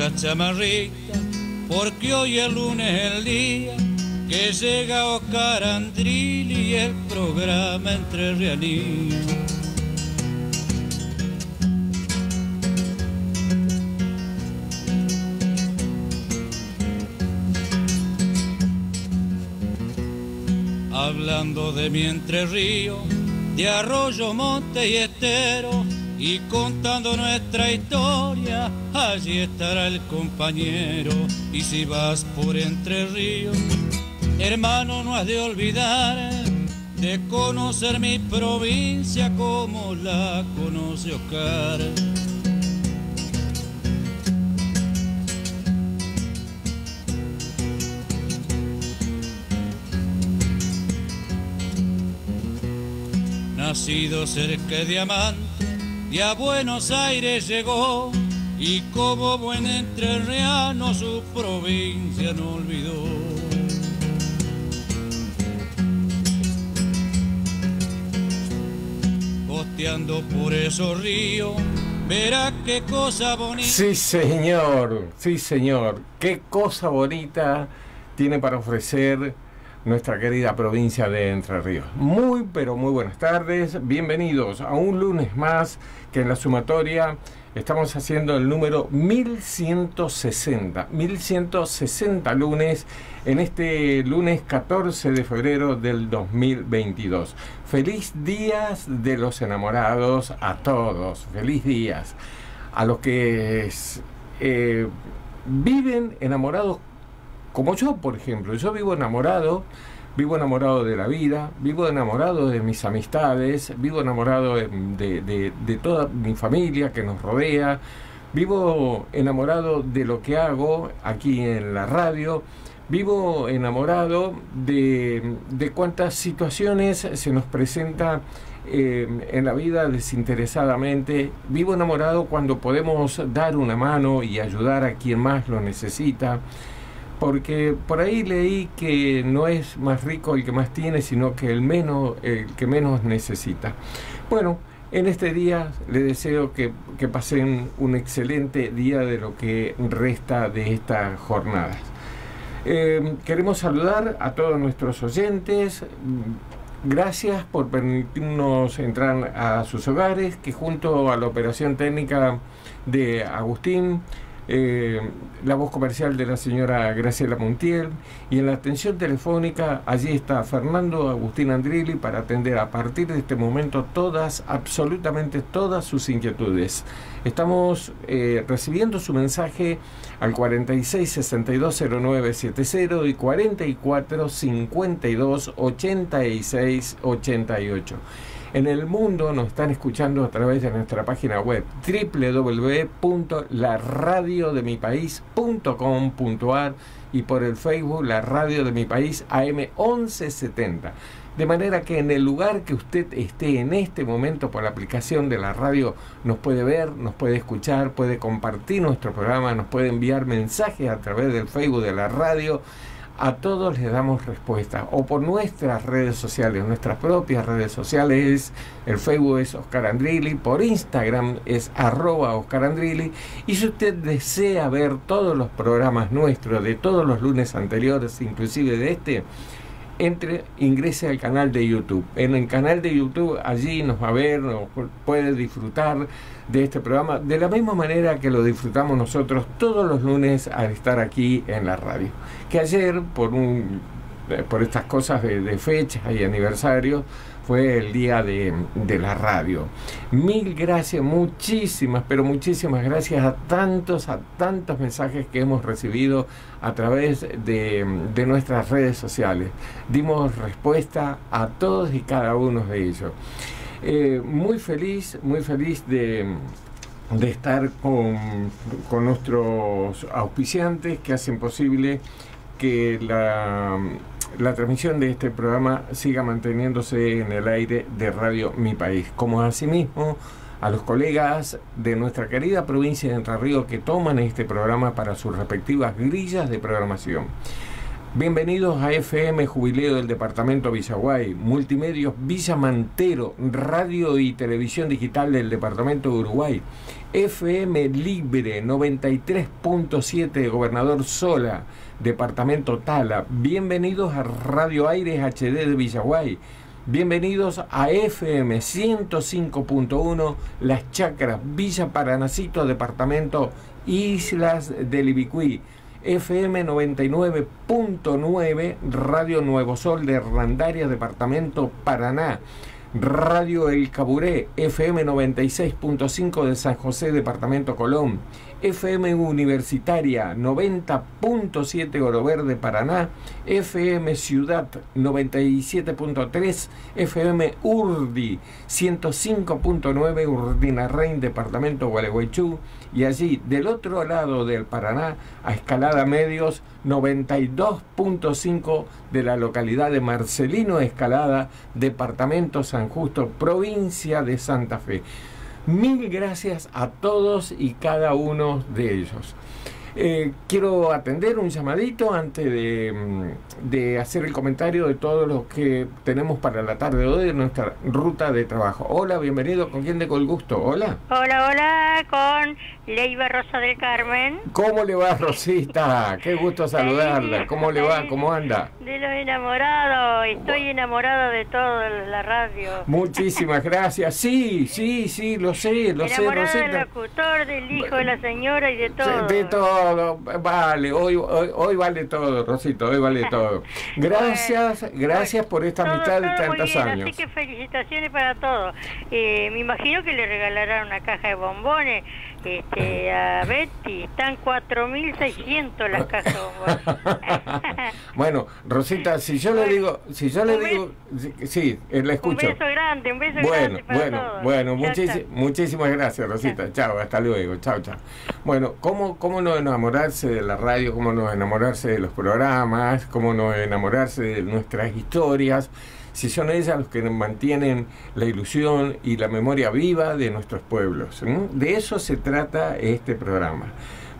esta chamarrita, porque hoy el lunes es el día que llega Oscar Andrilli y el programa Entre Realías. Hablando de mi Entre Río, de arroyo, monte y estero, y contando nuestra historia, allí estará el compañero. Y si vas por Entre Ríos, hermano, no has de olvidar de conocer mi provincia como la conoce Oscar. Nacido cerca de Diamante, y a Buenos Aires llegó, y como buen entrerriano su provincia no olvidó. Costeando por esos ríos, verá qué cosa bonita. Sí, señor, sí, señor. Qué cosa bonita tiene para ofrecer nuestra querida provincia de Entre Ríos. Muy, pero muy buenas tardes. Bienvenidos a un lunes más que en la sumatoria estamos haciendo el número 1160. 1160 lunes en este lunes 14 de febrero del 2022. Feliz días de los enamorados a todos. Feliz días a los que eh, viven enamorados como yo, por ejemplo, yo vivo enamorado, vivo enamorado de la vida, vivo enamorado de mis amistades, vivo enamorado de, toda mi familia que nos rodea, vivo enamorado de lo que hago aquí en la radio, vivo enamorado de, cuántas situaciones se nos presenta eh, en la vida desinteresadamente. Vivo enamorado cuando podemos dar una mano y ayudar a quien más lo necesita porque por ahí leí que no es más rico el que más tiene, sino que el menos, el que menos necesita. Bueno, en este día le deseo que, pasen un excelente día de lo que resta de estas jornadas. Eh, queremos saludar a todos nuestros oyentes. Gracias por permitirnos entrar a sus hogares, que junto a la operación técnica de Agustín, eh, la voz comercial de la señora Graciela Montiel y en la atención telefónica allí está Fernando Agustín Andrilli para atender a partir de este momento todas, absolutamente todas sus inquietudes. Estamos eh, recibiendo su mensaje al 46 62 0970 y 44 52 86 88. En el mundo nos están escuchando a través de nuestra página web www.laradiodemipais.com.ar y por el Facebook La Radio de mi País AM1170. De manera que en el lugar que usted esté en este momento por la aplicación de la radio, nos puede ver, nos puede escuchar, puede compartir nuestro programa, nos puede enviar mensajes a través del Facebook de la radio a todos les damos respuesta. O por nuestras redes sociales, nuestras propias redes sociales, el Facebook es Oscar Andrilli, por Instagram es arroba Oscar Andrilli. Y si usted desea ver todos los programas nuestros de todos los lunes anteriores, inclusive de este, entre, ingrese al canal de YouTube. En el canal de YouTube allí nos va a ver, nos puede disfrutar de este programa de la misma manera que lo disfrutamos nosotros todos los lunes al estar aquí en la radio. Que ayer, por, un, eh, por estas cosas de, de fechas y aniversarios, fue el día de, la radio. Mil gracias, muchísimas, pero muchísimas gracias a tantos, a tantos mensajes que hemos recibido a través de, nuestras redes sociales. Dimos respuesta a todos y cada uno de ellos. Eh, muy feliz, muy feliz de, estar con, con nuestros auspiciantes que hacen posible que la la transmisión de este programa siga manteniéndose en el aire de Radio Mi País, como asimismo a los colegas de nuestra querida provincia de Entre Ríos que toman este programa para sus respectivas grillas de programación. Bienvenidos a FM Jubileo del Departamento Villaguay, Multimedios Villa Mantero, Radio y Televisión Digital del Departamento de Uruguay, FM Libre 93.7 Gobernador Sola, Departamento Tala. Bienvenidos a Radio Aires HD de Villaguay. Bienvenidos a FM 105.1 Las Chacras, Villa Paranacito, Departamento Islas del Ibicuí. FM 99.9, Radio Nuevo Sol de Randaria, Departamento Paraná. Radio El Caburé, FM 96.5 de San José, Departamento Colón. FM Universitaria 90.7 Oro Verde, Paraná, FM Ciudad 97.3, FM Urdi 105.9 Urdinarrein, Departamento Gualeguaychú, y allí del otro lado del Paraná, a Escalada Medios 92.5 de la localidad de Marcelino Escalada, Departamento San Justo, provincia de Santa Fe. Mil gracias a todos y cada uno de ellos. Eh, quiero atender un llamadito antes mm, de, hacer el comentario de todo lo que tenemos para la tarde de hoy de nuestra ruta de trabajo. Hola, bienvenido. ¿Con quién tengo el gusto? Hola. Hola, hola, con Leiva Rosa del Carmen. ¿Cómo le va, Rosita? Qué gusto saludarla. ¿Cómo le va? ¿Cómo anda? De los enamorados. Estoy enamorada de todo la radio. Muchísimas gracias. Sí, sí, sí, lo sé, lo sé, Rosita. del locutor, del hijo de la señora y de todo. De, todo vale, hoy, hoy, vale todo, Rosito, hoy vale todo. Gracias, gracias por esta amistad de tantos años. Así que felicitaciones para todos. Eh, me imagino que le regalarán una caja de bombones este, a Betty. Están 4.600 las bombones. bueno, Rosita, si yo le digo, si yo le digo, sí, eh, la escucho. Un beso grande, un beso bueno, grande para Bueno, bueno, muchísimas gracias, Rosita. Chao, hasta luego. Chao, chao. Bueno, ¿cómo, ¿cómo no enamorarse de la radio? ¿Cómo no enamorarse de los programas? ¿Cómo no enamorarse de nuestras historias? Si son ellas los que mantienen la ilusión y la memoria viva de nuestros pueblos. De eso se trata este programa.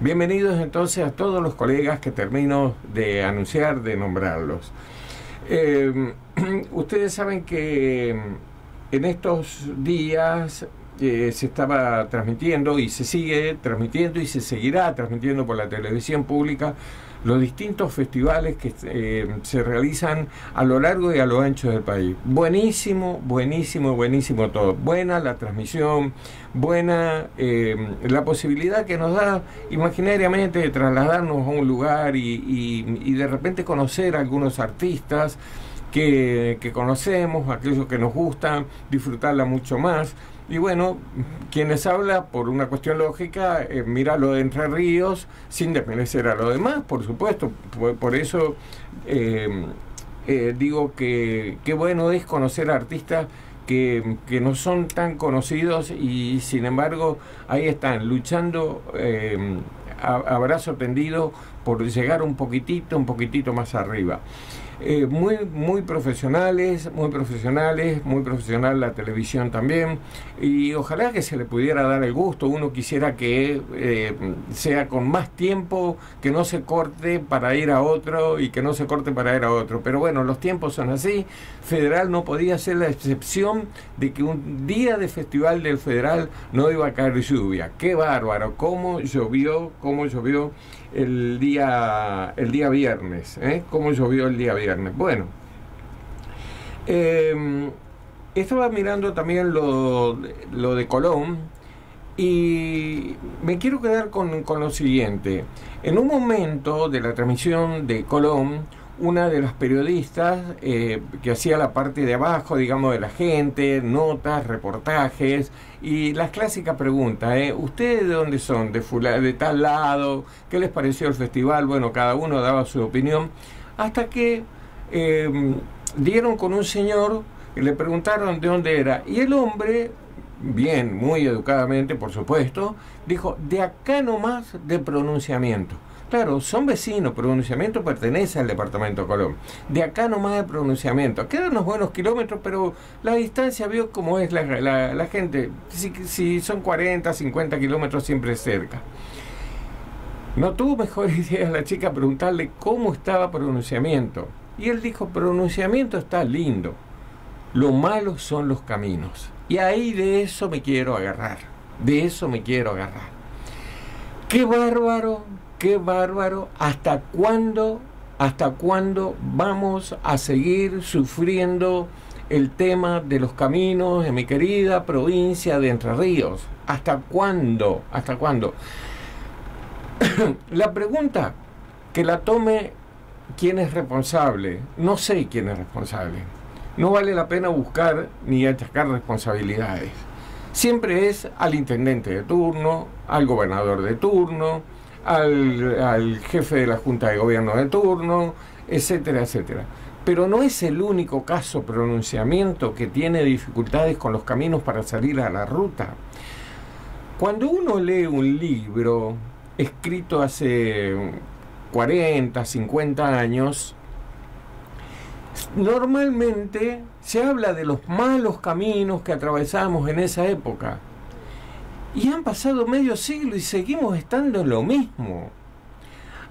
Bienvenidos entonces a todos los colegas que termino de anunciar, de nombrarlos. Eh, ustedes saben que en estos días eh, se estaba transmitiendo y se sigue transmitiendo y se seguirá transmitiendo por la televisión pública los distintos festivales que eh, se realizan a lo largo y a lo ancho del país. Buenísimo, buenísimo, buenísimo todo. Buena la transmisión, buena eh, la posibilidad que nos da imaginariamente de trasladarnos a un lugar y, de repente conocer a algunos artistas. Que, que conocemos, aquellos que nos gustan, disfrutarla mucho más. Y bueno, quienes habla por una cuestión lógica, eh, mira lo de Entre Ríos sin desmerecer a lo demás, por supuesto. Por, eso em, eh, digo que qué bueno es conocer artistas que, no son tan conocidos y sin embargo ahí están luchando em, a brazo tendido por llegar un poquitito, un poquitito más arriba. Eh, muy, muy profesionales, muy profesionales, muy profesional la televisión también, y ojalá que se le pudiera dar el gusto, uno quisiera que eh, sea con más tiempo, que no se corte para ir a otro y que no se corte para ir a otro, pero bueno, los tiempos son así, Federal no podía ser la excepción de que un día de festival del Federal no iba a caer lluvia, qué bárbaro, cómo llovió, cómo llovió el día, el día viernes. ¿eh? ¿Cómo llovió el día viernes? Bueno, em, estaba mirando también lo, lo, de Colón y me quiero quedar con, con lo siguiente. En un momento de la transmisión de Colón, una de las periodistas eh, que hacía la parte de abajo, digamos, de la gente, notas, reportajes y las clásicas preguntas, ¿eh? ¿ustedes de dónde son? ¿De, ¿De tal lado? ¿Qué les pareció el festival? Bueno, cada uno daba su opinión, hasta que em, dieron con un señor y le preguntaron de dónde era. Y el hombre, bien, muy educadamente, por supuesto, dijo, de acá nomás de pronunciamiento. Claro, son vecinos, pronunciamiento pertenece al departamento de Colón. De acá nomás de pronunciamiento. Quedan unos buenos kilómetros, pero la distancia vio cómo es la, gente. Si, si, son 40, 50 kilómetros, siempre cerca. No tuvo mejor idea la chica preguntarle cómo estaba pronunciamiento. Y él dijo, pronunciamiento está lindo. Lo malo son los caminos. Y ahí de eso me quiero agarrar. De eso me quiero agarrar. Qué bárbaro, qué bárbaro. ¿Hasta cuándo, hasta cuándo vamos a seguir sufriendo el tema de los caminos en mi querida provincia de Entre Ríos? ¿Hasta cuándo? ¿Hasta cuándo? la pregunta que la tome quién es responsable, no sé quién es responsable. No vale la pena buscar ni achacar responsabilidades. Siempre es al intendente de turno, al gobernador de turno, al, al jefe de la Junta de Gobierno de turno, etcétera, etcétera. Pero no es el único caso pronunciamiento que tiene dificultades con los caminos para salir a la ruta. Cuando uno lee un libro escrito hace 40, 50 años, normalmente se habla de los malos caminos que atravesamos en esa época. Y han pasado medio siglo y seguimos estando en lo mismo.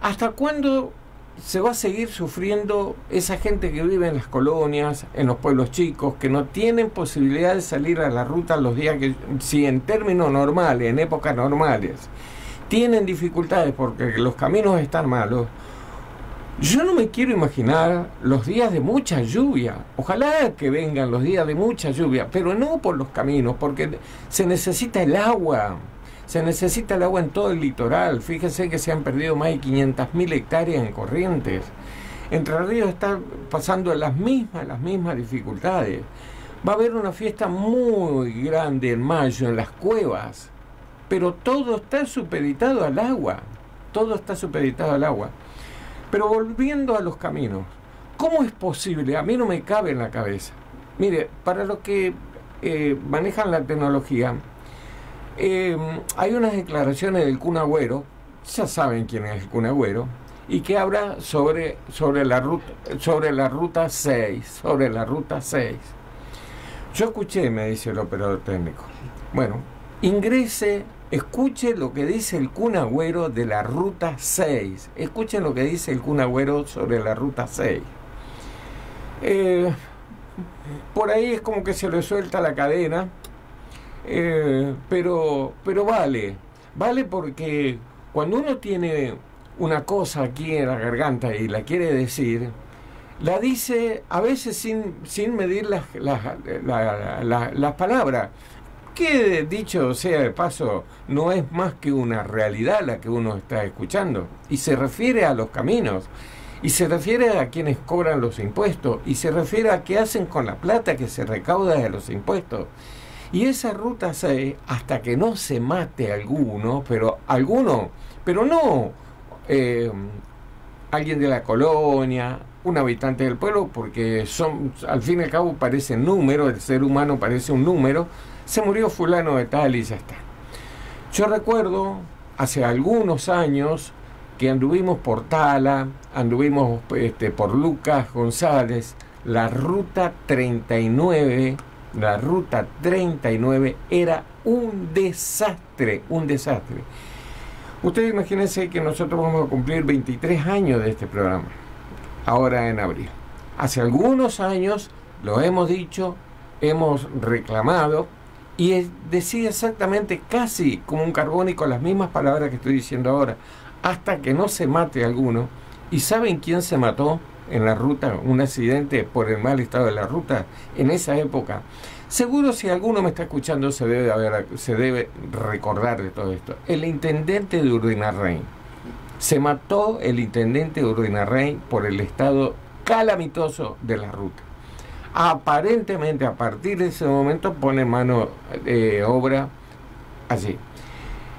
¿Hasta cuándo se va a seguir sufriendo esa gente que vive en las colonias, en los pueblos chicos, que no tienen posibilidad de salir a la ruta los días que, si en términos normales, en épocas normales, tienen dificultades porque los caminos están malos, yo no me quiero imaginar los días de mucha lluvia. Ojalá que vengan los días de mucha lluvia, pero no por los caminos, porque se necesita el agua. Se necesita el agua en todo el litoral. Fíjense que se han perdido más de 500.000 hectáreas en corrientes. Entre Ríos está pasando las mismas, las mismas dificultades. Va a haber una fiesta muy grande en mayo en las cuevas pero todo está supeditado al agua, todo está supeditado al agua. Pero volviendo a los caminos, ¿cómo es posible? A mí no me cabe en la cabeza. Mire, para los que eh, manejan la tecnología, em, hay unas declaraciones del Cunagüero, ya saben quién es el Cunagüero, y que habla sobre, sobre, la ruta, sobre la ruta 6, sobre la ruta 6. Yo escuché, me dice el operador técnico. Bueno, ingrese Escuche lo que dice el Cunagüero de la Ruta 6. Escuchen lo que dice el Cunagüero sobre la Ruta 6. Eh, por ahí es como que se le suelta la cadena, eh, pero, pero vale, vale porque cuando uno tiene una cosa aquí en la garganta y la quiere decir, la dice a veces sin, sin medir las, las palabras que dicho sea de paso, no es más que una realidad la que uno está escuchando. Y se refiere a los caminos, y se refiere a quienes cobran los impuestos, y se refiere a qué hacen con la plata que se recauda de los impuestos. Y esa ruta 6, hasta que no se mate alguno, pero alguno, pero no eh, alguien de la colonia, un habitante del pueblo, porque son, al fin y al cabo parecen números, el ser humano parece un número, se murió fulano de tal y ya está. Yo recuerdo hace algunos años que anduvimos por Tala, anduvimos este, por Lucas González, la ruta 39, la ruta 39 era un desastre, un desastre. Ustedes imagínense que nosotros vamos a cumplir 23 años de este programa, ahora en abril. Hace algunos años, lo hemos dicho, hemos reclamado, y decía exactamente casi como un carbónico las mismas palabras que estoy diciendo ahora, hasta que no se mate alguno. ¿Y saben quién se mató en la ruta? Un accidente por el mal estado de la ruta en esa época. Seguro si alguno me está escuchando se debe, haber, se debe recordar de todo esto. El intendente de Urdinarrein. Se mató el intendente de Urdinarrein por el estado calamitoso de la ruta aparentemente a partir de ese momento pone mano de obra así.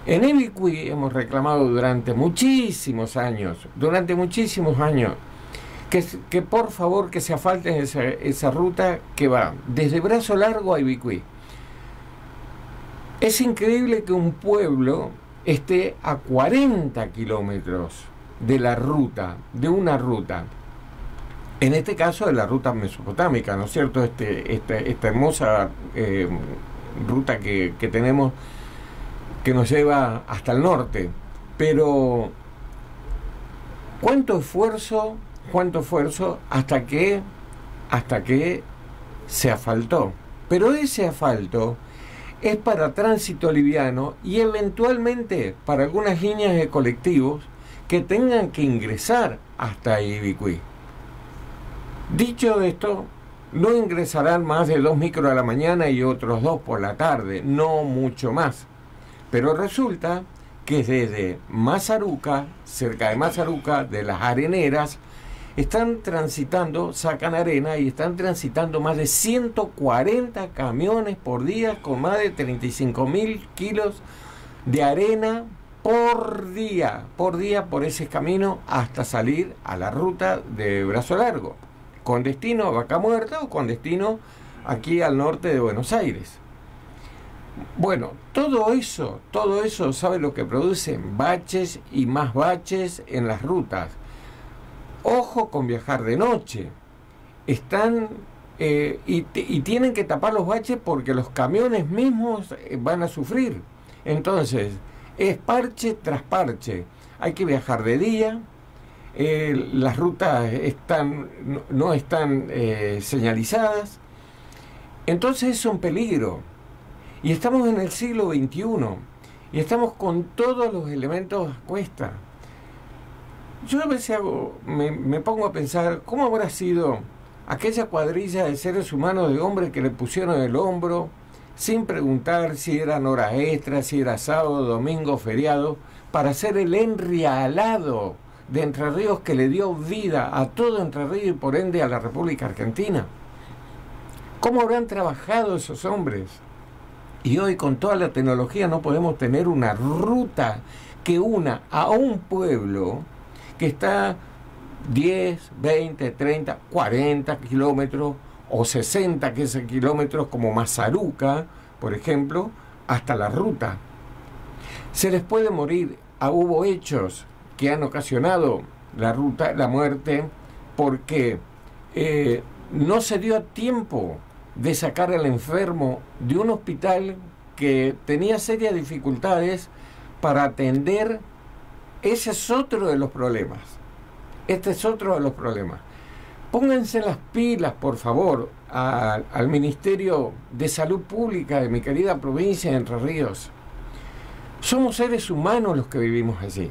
En Ibicuí hemos reclamado durante muchísimos años, durante muchísimos años, que, que por favor que se afalte esa, esa ruta que va desde Brazo Largo a Ibicuí. Es increíble que un pueblo esté a 40 kilómetros de la ruta, de una ruta. En este caso de la ruta mesopotámica, ¿no es cierto? Este, esta hermosa eh, ruta que, tenemos que nos lleva hasta el norte. Pero ¿Cuánto esfuerzo, cuánto esfuerzo hasta que, hasta que se asfaltó? Pero ese asfalto es para tránsito liviano y eventualmente para algunas líneas de colectivos que tengan que ingresar hasta Ibicuí. Dicho esto, no ingresarán más de dos micros a la mañana y otros dos por la tarde, no mucho más. Pero resulta que desde Mazaruca, cerca de Mazaruca, de las areneras, están transitando, sacan arena y están transitando más de 140 camiones por día con más de 35 mil kilos de arena por día, por día por ese camino hasta salir a la ruta de Brazo Largo, con destino a Vaca Muerta o con destino aquí al norte de Buenos Aires. Bueno, todo eso, todo eso, ¿sabe lo que produce? Baches y más baches en las rutas. Ojo con viajar de noche. Están eh, y, y, tienen que tapar los baches porque los camiones mismos eh, van a sufrir. Entonces, es parche tras parche. Hay que viajar de día, eh, las rutas están, no, están señalizadas. Entonces es un peligro. Y estamos en el siglo XXI y estamos con todos los elementos a cuesta. Yo a veces me, me, pongo a pensar cómo habrá sido aquella cuadrilla de seres humanos, de hombres que le pusieron el hombro, sin preguntar si eran horas extras, si era sábado, domingo, feriado, para hacer el enrialado de Entre Ríos que le dio vida a todo Entre Ríos y por ende a la República Argentina. ¿Cómo habrán trabajado esos hombres? Y hoy con toda la tecnología no podemos tener una ruta que una a un pueblo que está 10, 20, 30, 40 kilómetros o 60 kilómetros como Mazaruca, por ejemplo, hasta la ruta. Se les puede morir. Ah, hubo hechos que han ocasionado la ruta, la muerte, porque eh, no se dio tiempo de sacar al enfermo de un hospital que tenía serias dificultades para atender. Ese es otro de los problemas. Este es otro de los problemas. Pónganse las pilas, por favor, al Ministerio de Salud Pública de mi querida provincia de Entre Ríos. Somos seres humanos los que vivimos allí.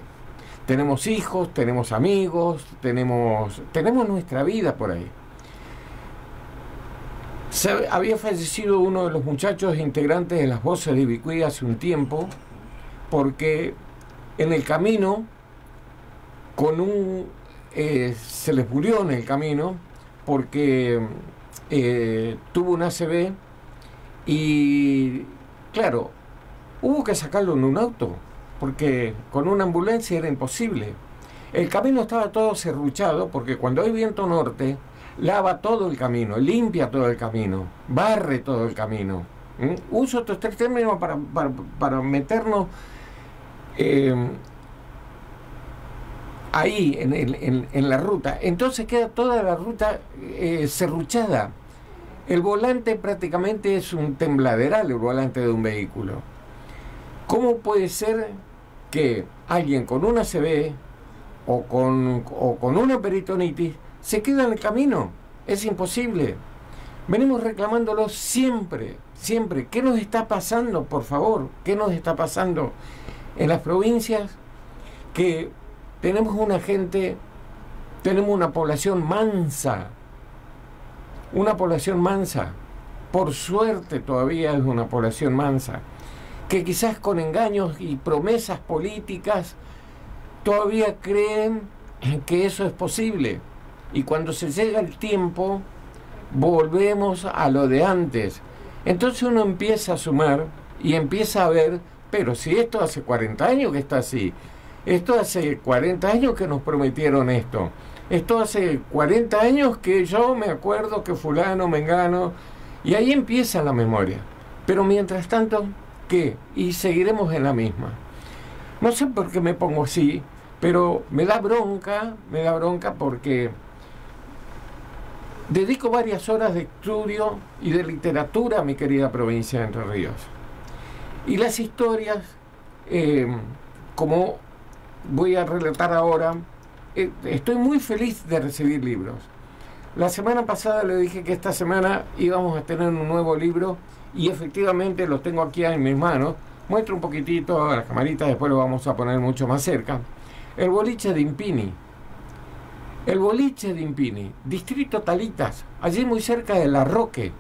Tenemos hijos, tenemos amigos, tenemos, tenemos nuestra vida por ahí había fallecido uno de los muchachos integrantes de las voces de Ibicuí hace un tiempo, porque en el camino, con un. Eh, se les murió en el camino, porque eh, tuvo un ACV y, claro, hubo que sacarlo en un auto, porque con una ambulancia era imposible. El camino estaba todo serruchado, porque cuando hay viento norte, lava todo el camino, limpia todo el camino, barre todo el camino. Uso estos tres términos para, para, meternos eh, ahí en, en, la ruta. Entonces queda toda la ruta eh, serruchada. El volante prácticamente es un tembladeral, el volante de un vehículo. ¿Cómo puede ser que alguien con una CB o con, o con una peritonitis se queda en el camino. Es imposible. Venimos reclamándolo siempre, siempre. ¿Qué nos está pasando, por favor? ¿Qué nos está pasando en las provincias? Que tenemos una gente, tenemos una población mansa, una población mansa. Por suerte todavía es una población mansa, que quizás con engaños y promesas políticas todavía creen que eso es posible. Y cuando se llega el tiempo, volvemos a lo de antes. Entonces uno empieza a sumar y empieza a ver, pero si esto hace 40 años que está así, esto hace 40 años que nos prometieron esto, esto hace 40 años que yo me acuerdo que fulano, mengano, y ahí empieza la memoria. Pero mientras tanto, ¿qué? Y seguiremos en la misma. No sé por qué me pongo así, pero me da bronca, me da bronca porque Dedico varias horas de estudio y de literatura a mi querida provincia de Entre Ríos. Y las historias, eh, como voy a relatar ahora, eh, estoy muy feliz de recibir libros. La semana pasada le dije que esta semana íbamos a tener un nuevo libro y efectivamente lo tengo aquí en mis manos. Muestro un poquitito a las camaritas, después lo vamos a poner mucho más cerca. El boliche de Impini. El boliche de Impini, distrito Talitas, allí muy cerca de La Roque.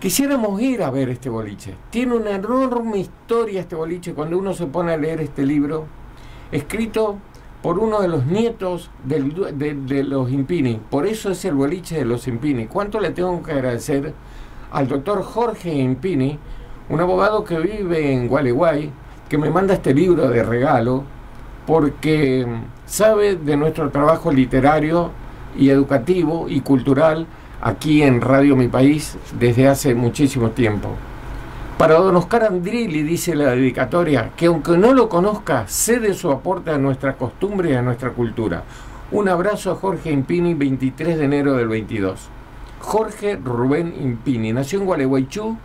Quisiéramos ir a ver este boliche. Tiene una enorme historia este boliche cuando uno se pone a leer este libro, escrito por uno de los nietos de, los Impini. Por eso es el boliche de los Impini. ¿Cuánto le tengo que agradecer al doctor Jorge Impini, un abogado que vive en Gualeguay, que me manda este libro de regalo porque sabe de nuestro trabajo literario y educativo y cultural aquí en Radio Mi País desde hace muchísimo tiempo. Para don Oscar Andrilli dice la dedicatoria que aunque no lo conozca, sé de su aporte a nuestra costumbre y a nuestra cultura. Un abrazo a Jorge Impini, 23 de enero del 22. Jorge Rubén Impini nació en Gualeguaychú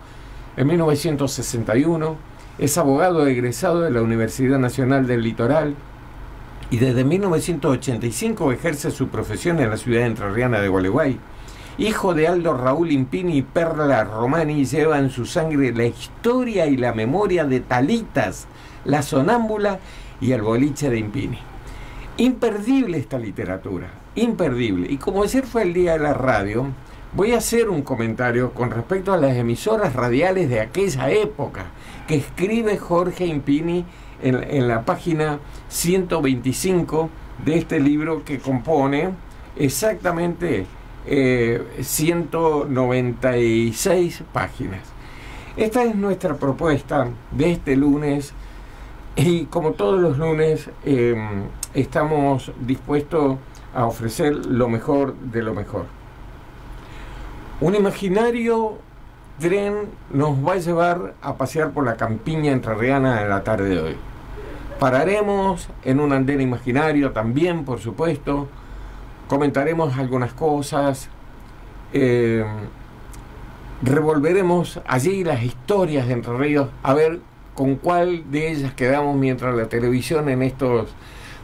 en 1961, es abogado egresado de la Universidad Nacional del Litoral y desde 1985 ejerce su profesión en la ciudad entrerriana de Gualeguay. Hijo de Aldo Raúl Impini y Perla Romani, lleva en su sangre la historia y la memoria de Talitas, la sonámbula y el boliche de Impini. Imperdible esta literatura, imperdible. Y como ayer fue el día de la radio, voy a hacer un comentario con respecto a las emisoras radiales de aquella época que escribe Jorge Impini en, la página 125 de este libro que compone exactamente 196 eh, páginas. Esta es nuestra propuesta de este lunes y como todos los lunes em, estamos dispuestos a ofrecer lo mejor de lo mejor. Un imaginario tren nos va a llevar a pasear por la campiña entrerriana en la tarde de hoy. Pararemos en un andén imaginario también, por supuesto. Comentaremos algunas cosas. Eh, revolveremos allí las historias de Entre Ríos, a ver con cuál de ellas quedamos mientras la televisión en estos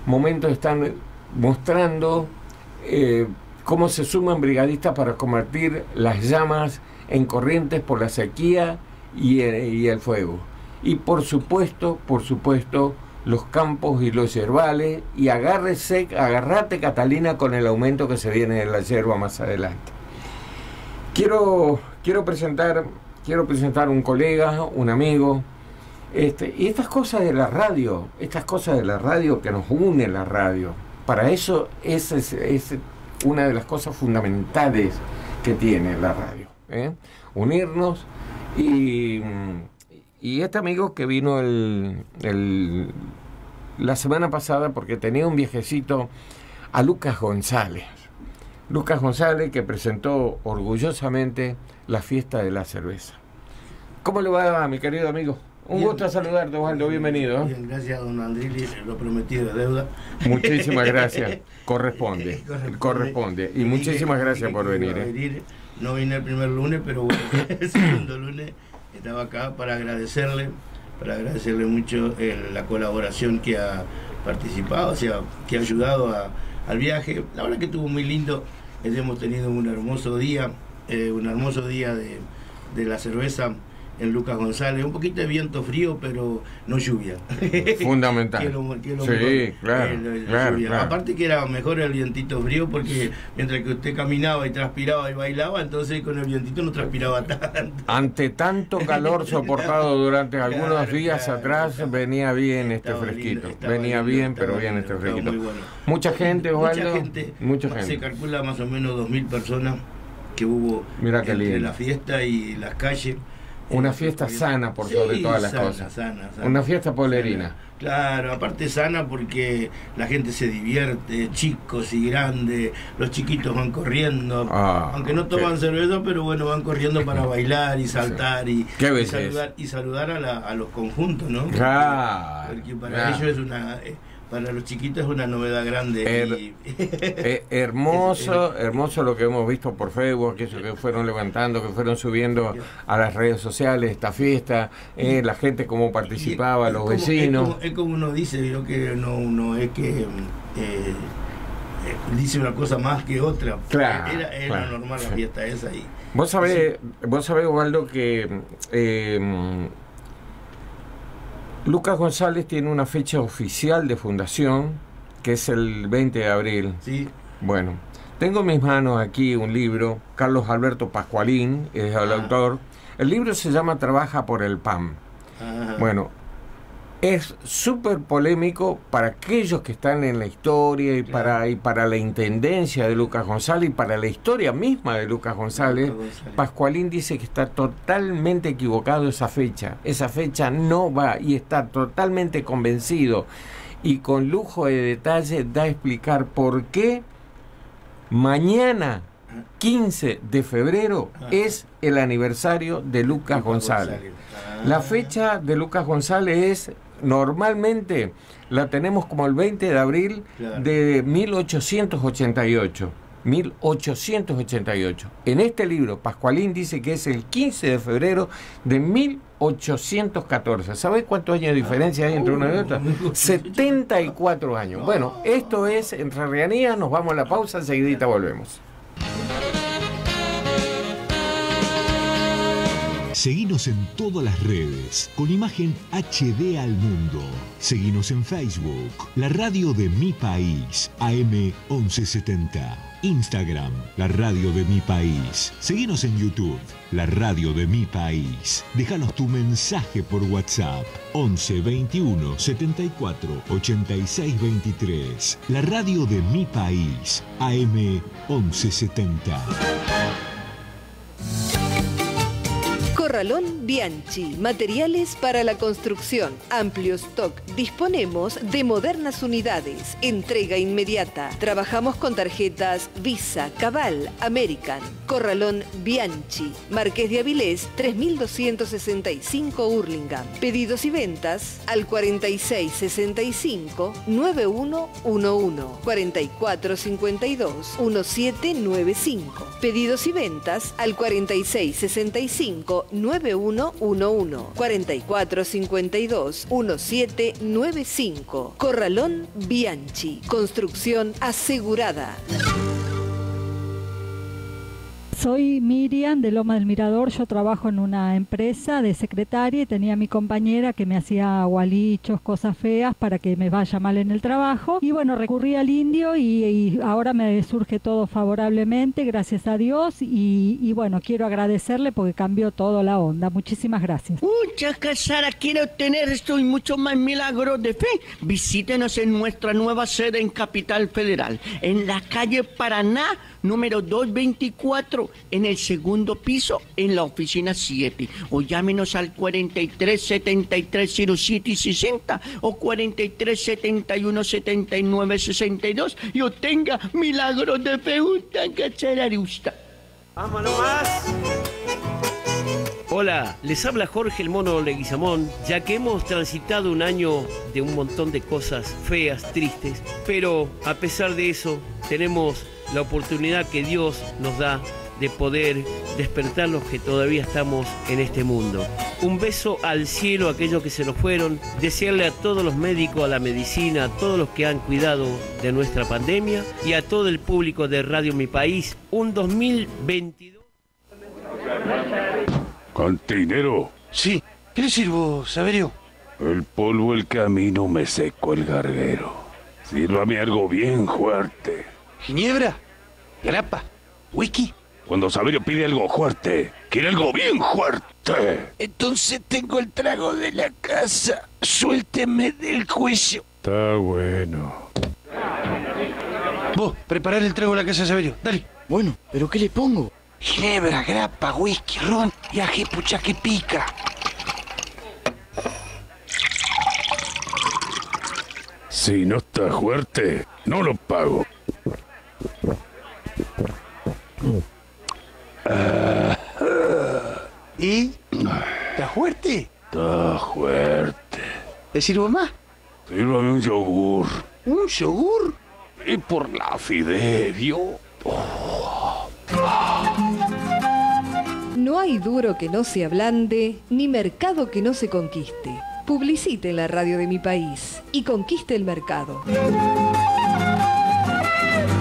momentos están mostrando eh, cómo se suman brigadistas para convertir las llamas en corrientes por la sequía y el, fuego. Y por supuesto, por supuesto, los campos y los yerbales y agárrese, agarrate Catalina con el aumento que se viene de la yerba más adelante. Quiero, quiero presentar, quiero presentar un colega, un amigo, este, y estas cosas de la radio, estas cosas de la radio que nos une la radio, para eso es, es una de las cosas fundamentales que tiene la radio. ¿eh? unirnos. Y, este amigo que vino el, la semana pasada porque tenía un viejecito a Lucas González. Lucas González que presentó orgullosamente la fiesta de la cerveza. ¿Cómo le va, mi querido amigo? Un gusto saludarte, Osvaldo, bienvenido. Bien, gracias, don Andrilli, lo prometido de deuda. Muchísimas gracias, corresponde, corresponde, Y muchísimas gracias por venir. ¿eh? No vine el primer lunes, pero bueno, el segundo lunes estaba acá para agradecerle, para agradecerle mucho eh, la colaboración que ha participado, o sea, que ha ayudado al viaje. La verdad que estuvo muy lindo, hemos tenido un hermoso día, eh, un hermoso día de, de la cerveza en Lucas González. Un poquito de viento frío, pero no lluvia. Fundamental. sí, claro, Aparte que era mejor el vientito frío porque mientras que usted caminaba y transpiraba y bailaba, entonces con el vientito no transpiraba tanto. Ante tanto calor soportado durante algunos días atrás, venía bien este fresquito. venía bien, pero bien este fresquito. Mucha gente, Mucha gente. Mucha gente. Se calcula más o menos 2.000 personas que hubo Mira entre la fiesta y las calles. Una fiesta sana por sobre todas las cosas. Sana, Una fiesta polerina. Claro, aparte sana porque la gente se divierte, chicos y grandes, los chiquitos van corriendo, ah, aunque no toman cerveza, pero bueno, van corriendo para bailar y saltar y, saludar, y saludar a, los conjuntos, ¿no? Claro. Porque, para ellos es una... Eh, para los chiquitos es una novedad grande. Eh, hermoso, hermoso lo que hemos visto por Facebook, que, que fueron levantando, que fueron subiendo a las redes sociales esta fiesta, eh, la gente cómo participaba, los vecinos. Es como, uno dice, que no, uno es que eh, dice una cosa más que otra. Claro, Era, era claro, normal la fiesta esa y Vos sabés, vos sabés, Osvaldo, que eh, Lucas González tiene una fecha oficial de fundación, que es el 20 de abril. sí, Bueno, tengo en mis manos aquí un libro, Carlos Alberto Pascualín es el Ah. autor. El libro se llama Trabaja por el PAN. ajá. Bueno, es súper polémico para aquellos que están en la historia y, Claro. para, y para la intendencia de Lucas González y para la historia misma de Lucas González. Pascualín dice que está totalmente equivocado esa fecha. Esa fecha no va y está totalmente convencido y con lujo de detalle da a explicar por qué mañana 15 de febrero Ah. es el aniversario de Lucas Lucas González. Ah. La fecha de Lucas González es normalmente la tenemos como el 20 de abril Claro. de 1888. 1888. En este libro, Pascualín dice que es el 15 de febrero de 1814. ¿Sabes cuántos años de diferencia hay entre una y otra? 74 años. Bueno, esto es Entre Rianías, nos vamos a la pausa, enseguidita volvemos. Seguinos en todas las redes con imagen HD al mundo. Seguinos en Facebook, la radio de mi país, AM1170. Instagram, la radio de mi país. Seguinos en YouTube, la radio de mi país. Déjanos tu mensaje por WhatsApp 11 21 74 86 23. La radio de mi país, AM1170. Corralón Bianchi, materiales para la construcción, amplio stock. Disponemos de modernas unidades, entrega inmediata. Trabajamos con tarjetas Visa, Cabal, American. Corralón Bianchi, Marqués de Avilés 3265 Hurlingham. Pedidos y ventas al 4665 9111 4452 1795. Pedidos y ventas al 4665 9111 4452 1795. Corralón Bianchi. Construcción asegurada. Soy Miriam de Loma del Mirador, yo trabajo en una empresa de secretaria y tenía a mi compañera que me hacía gualichos, cosas feas para que me vaya mal en el trabajo. Y bueno, recurrí al indio y, ahora me surge todo favorablemente, gracias a Dios. Y, bueno, quiero agradecerle porque cambió toda la onda. Muchísimas gracias. Muchas Casara quiere obtener esto y mucho más milagros de fe. Visítenos en nuestra nueva sede en Capital Federal, en la calle Paraná, número 224, en el segundo piso, en la oficina 7. O llámenos al 43 73 07 y 60 o 43 71 79 62 y obtenga milagros de fe. Una Casara de usted. Hola, les habla Jorge el Mono Leguizamón, ya que hemos transitado un año de un montón de cosas feas, tristes, pero a pesar de eso tenemos la oportunidad que Dios nos da de poder despertar los que todavía estamos en este mundo. Un beso al cielo a aquellos que se nos fueron, desearle a todos los médicos, a la medicina, a todos los que han cuidado de nuestra pandemia y a todo el público de Radio Mi País un 2022. Cantinero, Sí. ¿Qué le sirvo, Saberio? el polvo el camino me seco el garguero. Sírvame algo bien fuerte. ¿Ginebra? ¿Grapa? ¿Whisky? Cuando Saberio pide algo fuerte, quiere algo bien fuerte. Entonces tengo el trago de la casa. Suélteme del cuello. Está bueno. Vos, preparar el trago de la casa, Saberio. Dale. Bueno, ¿pero qué le pongo? Ginebra, grapa, whisky, ron y ají pucha que pica. Si no está fuerte, no lo pago. ¿Le sirvo más? Sírvame un yogur. ¿Un yogur? Y por la acidez, ¿vio? No hay duro que no se ablande, ni mercado que no se conquiste. Publicite en la radio de mi país y conquiste el mercado.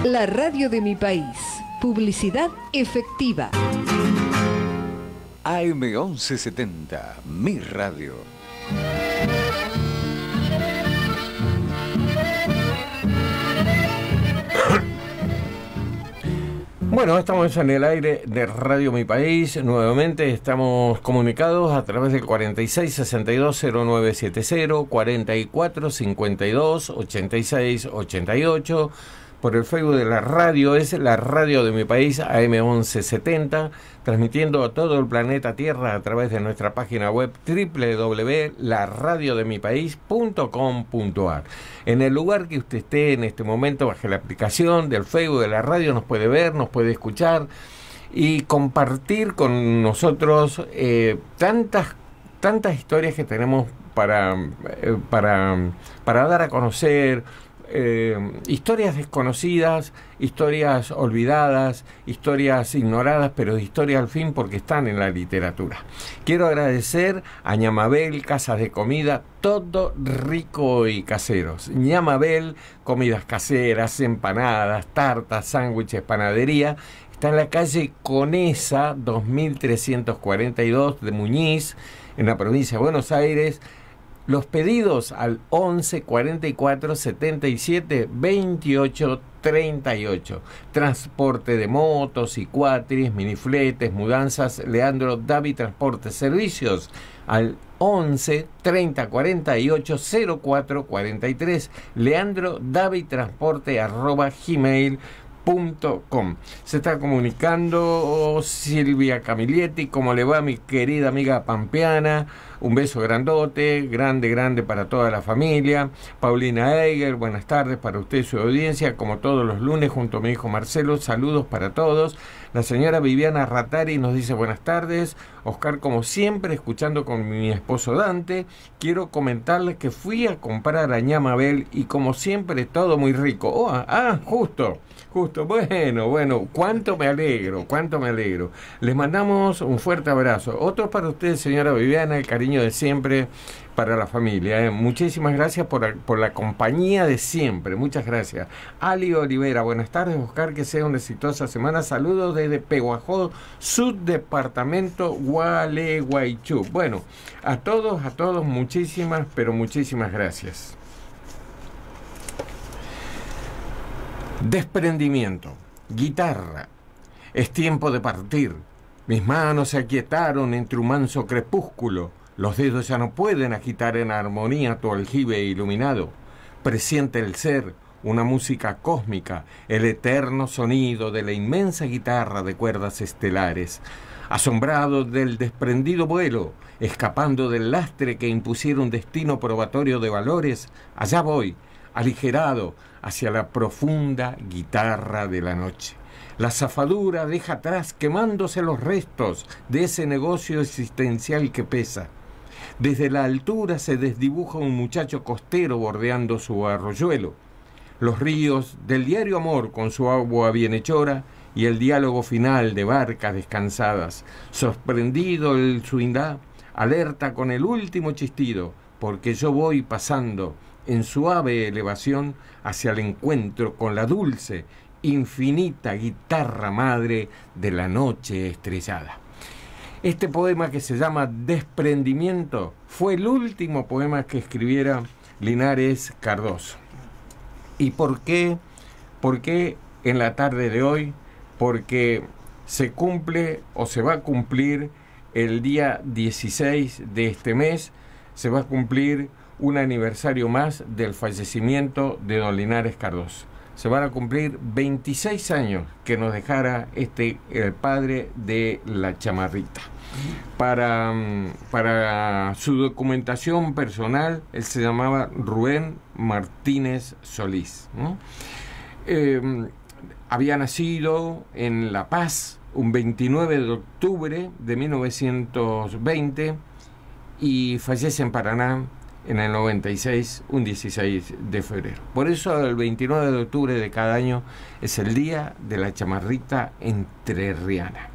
La radio de mi país. Publicidad efectiva. AM1170, mi radio. Bueno, estamos en el aire de Radio Mi País. Nuevamente estamos comunicados a través del 46 62 0970, 44 52 86 88 por el Facebook de la radio, es la radio de mi país AM1170, transmitiendo a todo el planeta Tierra a través de nuestra página web www.laradiodemipaís.com.ar. En el lugar que usted esté en este momento, baje la aplicación del Facebook de la radio, nos puede ver, nos puede escuchar y compartir con nosotros eh, tantas tantas historias que tenemos para, eh, para, para dar a conocer, eh, historias desconocidas, historias olvidadas, historias ignoradas, pero historias al fin porque están en la literatura. Quiero agradecer a Ñamabel, Casas de Comida, todo rico y caseros. Ñamabel, comidas caseras, empanadas, tartas, sándwiches, panadería. Está en la calle Conesa 2342 de Muñiz, en la provincia de Buenos Aires los pedidos al 11 44 77 28 38. Transporte de motos y cuatris, minifletes, mudanzas. Leandro David Transporte Servicios al 11 30 48 04 43. Leandro David Transporte arroba gmail Se está comunicando Silvia Camilletti, ¿cómo le va mi querida amiga Pampeana? Un beso grandote, grande, grande para toda la familia. Paulina Eiger, buenas tardes para usted y su audiencia, como todos los lunes junto a mi hijo Marcelo, saludos para todos. La señora Viviana Ratari nos dice buenas tardes. Oscar, como siempre, escuchando con mi esposo Dante, quiero comentarles que fui a comprar a Ñamabel y como siempre todo muy rico. Oh, ah, justo. Justo, bueno, bueno, cuánto me alegro, cuánto me alegro. Les mandamos un fuerte abrazo. Otro para usted, señora Viviana, el cariño de siempre para la familia. ¿eh? Muchísimas gracias por, por, la compañía de siempre. Muchas gracias. Ali Olivera, buenas tardes, Oscar, que sea una exitosa semana. Saludos desde Peguajó, subdepartamento Gualeguaychú. Bueno, a todos, a todos, muchísimas, pero muchísimas gracias. Desprendimiento. Guitarra. Es tiempo de partir. Mis manos se aquietaron entre un manso crepúsculo. Los dedos ya no pueden agitar en armonía tu aljibe iluminado. Presiente el ser, una música cósmica, el eterno sonido de la inmensa guitarra de cuerdas estelares. Asombrado del desprendido vuelo, escapando del lastre que impusiera un destino probatorio de valores, allá voy, aligerado hacia la profunda guitarra de la noche. La zafadura deja atrás quemándose los restos de ese negocio existencial que pesa. Desde la altura se desdibuja un muchacho costero bordeando su arroyuelo. Los ríos del diario amor con su agua bienhechora y el diálogo final de barcas descansadas. Sorprendido el suindá, alerta con el último chistido, porque yo voy pasando en suave elevación hacia el encuentro con la dulce, infinita guitarra madre de la noche estrellada. Este poema que se llama Desprendimiento fue el último poema que escribiera Linares Cardoso. ¿Y por qué? ¿Por qué en la tarde de hoy? Porque se cumple o se va a cumplir el día 16 de este mes, se va a cumplir un aniversario más del fallecimiento de don Linares Cardoso. Se van a cumplir 26 años que nos dejara este el padre de la chamarrita. Para, mm, para su documentación personal, él se llamaba Rubén Martínez Solís. Em, había nacido en La Paz un 29 de octubre de 1920 y fallece en Paraná en el 96, un 16 de febrero. Por eso el 29 de octubre de cada año es el día de la chamarrita entrerriana.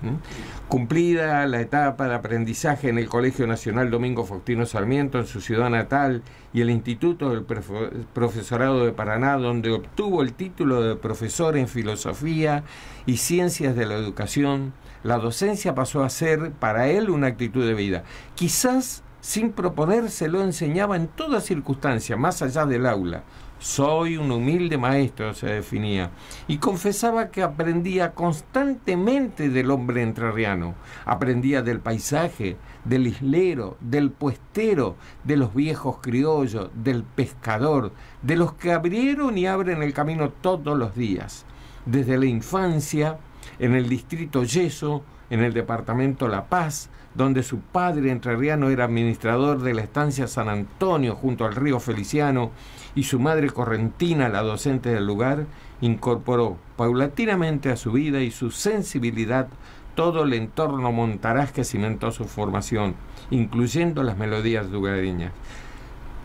Cumplida la etapa de aprendizaje en el Colegio Nacional Domingo Faustino Sarmiento en su ciudad natal y el Instituto del Profesorado de Paraná, donde obtuvo el título de profesor en filosofía y ciencias de la educación, la docencia pasó a ser para él una actitud de vida. Quizás sin proponérselo, enseñaba en toda circunstancia, más allá del aula. Soy un humilde maestro, se definía, y confesaba que aprendía constantemente del hombre entrerriano. Aprendía del paisaje, del islero, del puestero, de los viejos criollos, del pescador, de los que abrieron y abren el camino todos los días. Desde la infancia, en el distrito Yeso, en el departamento La Paz, donde su padre entrerriano era administrador de la estancia San Antonio junto al río Feliciano y su madre correntina, la docente del lugar, incorporó paulatinamente a su vida y su sensibilidad todo el entorno montaraz que cimentó su formación, incluyendo las melodías lugareñas.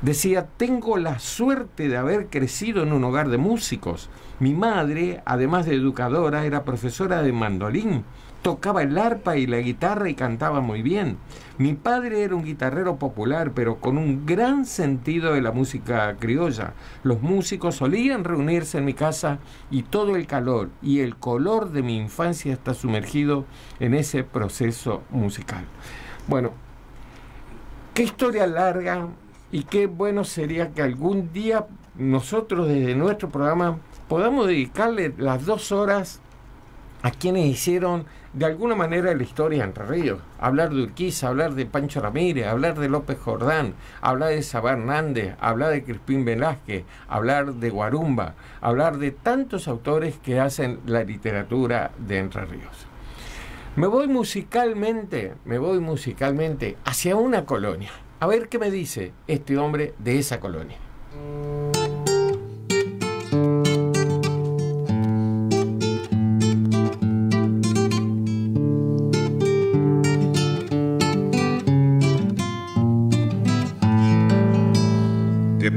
Decía, tengo la suerte de haber crecido en un hogar de músicos. Mi madre, además de educadora, era profesora de mandolín tocaba el arpa y la guitarra y cantaba muy bien. Mi padre era un guitarrero popular, pero con un gran sentido de la música criolla. Los músicos solían reunirse en mi casa y todo el calor y el color de mi infancia está sumergido en ese proceso musical. Bueno, qué historia larga y qué bueno sería que algún día nosotros desde nuestro programa podamos dedicarle las dos horas a quienes hicieron de alguna manera la historia Entre Ríos. Hablar de Urquiza, hablar de Pancho Ramírez, hablar de López Jordán, hablar de Sabá Hernández, hablar de Crispín Velázquez, hablar de Guarumba, hablar de tantos autores que hacen la literatura de Entre Ríos. Me voy musicalmente, me voy musicalmente hacia una colonia. A ver qué me dice este hombre de esa colonia.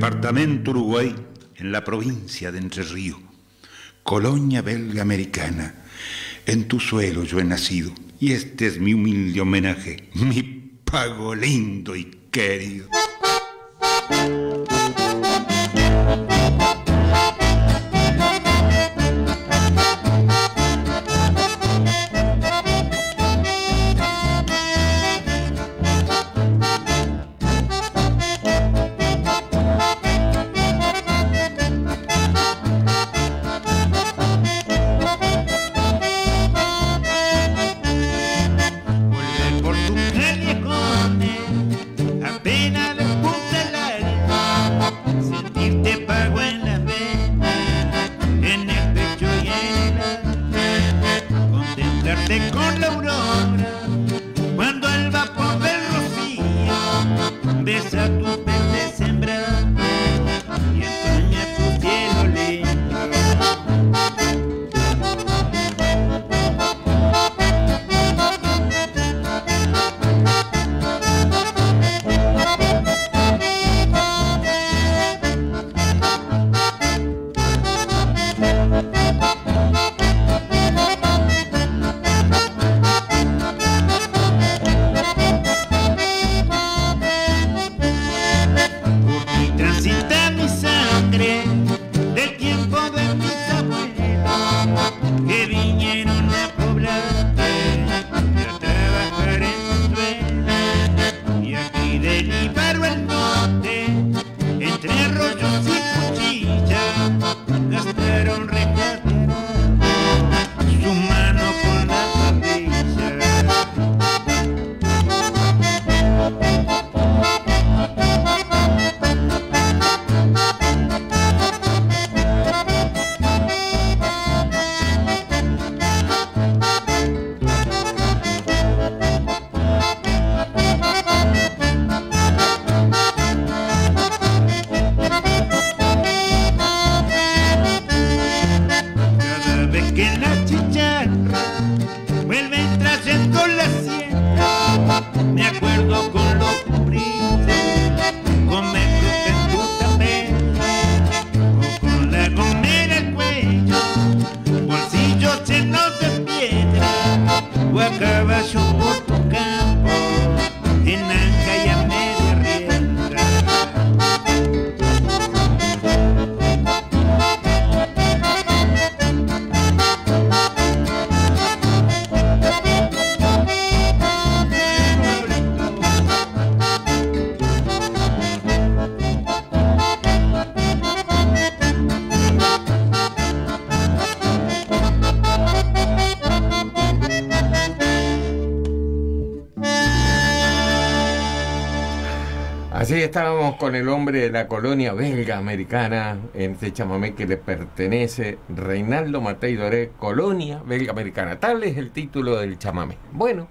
Departamento Uruguay, en la provincia de Entre Ríos. Colonia belga americana. En tu suelo yo he nacido y este es mi humilde homenaje, mi pago lindo y querido. Así estábamos con el hombre de la colonia belga americana, en este chamamé que le pertenece, Reinaldo Matei Doré, Colonia Belga Americana. Tal es el título del chamamé. Bueno,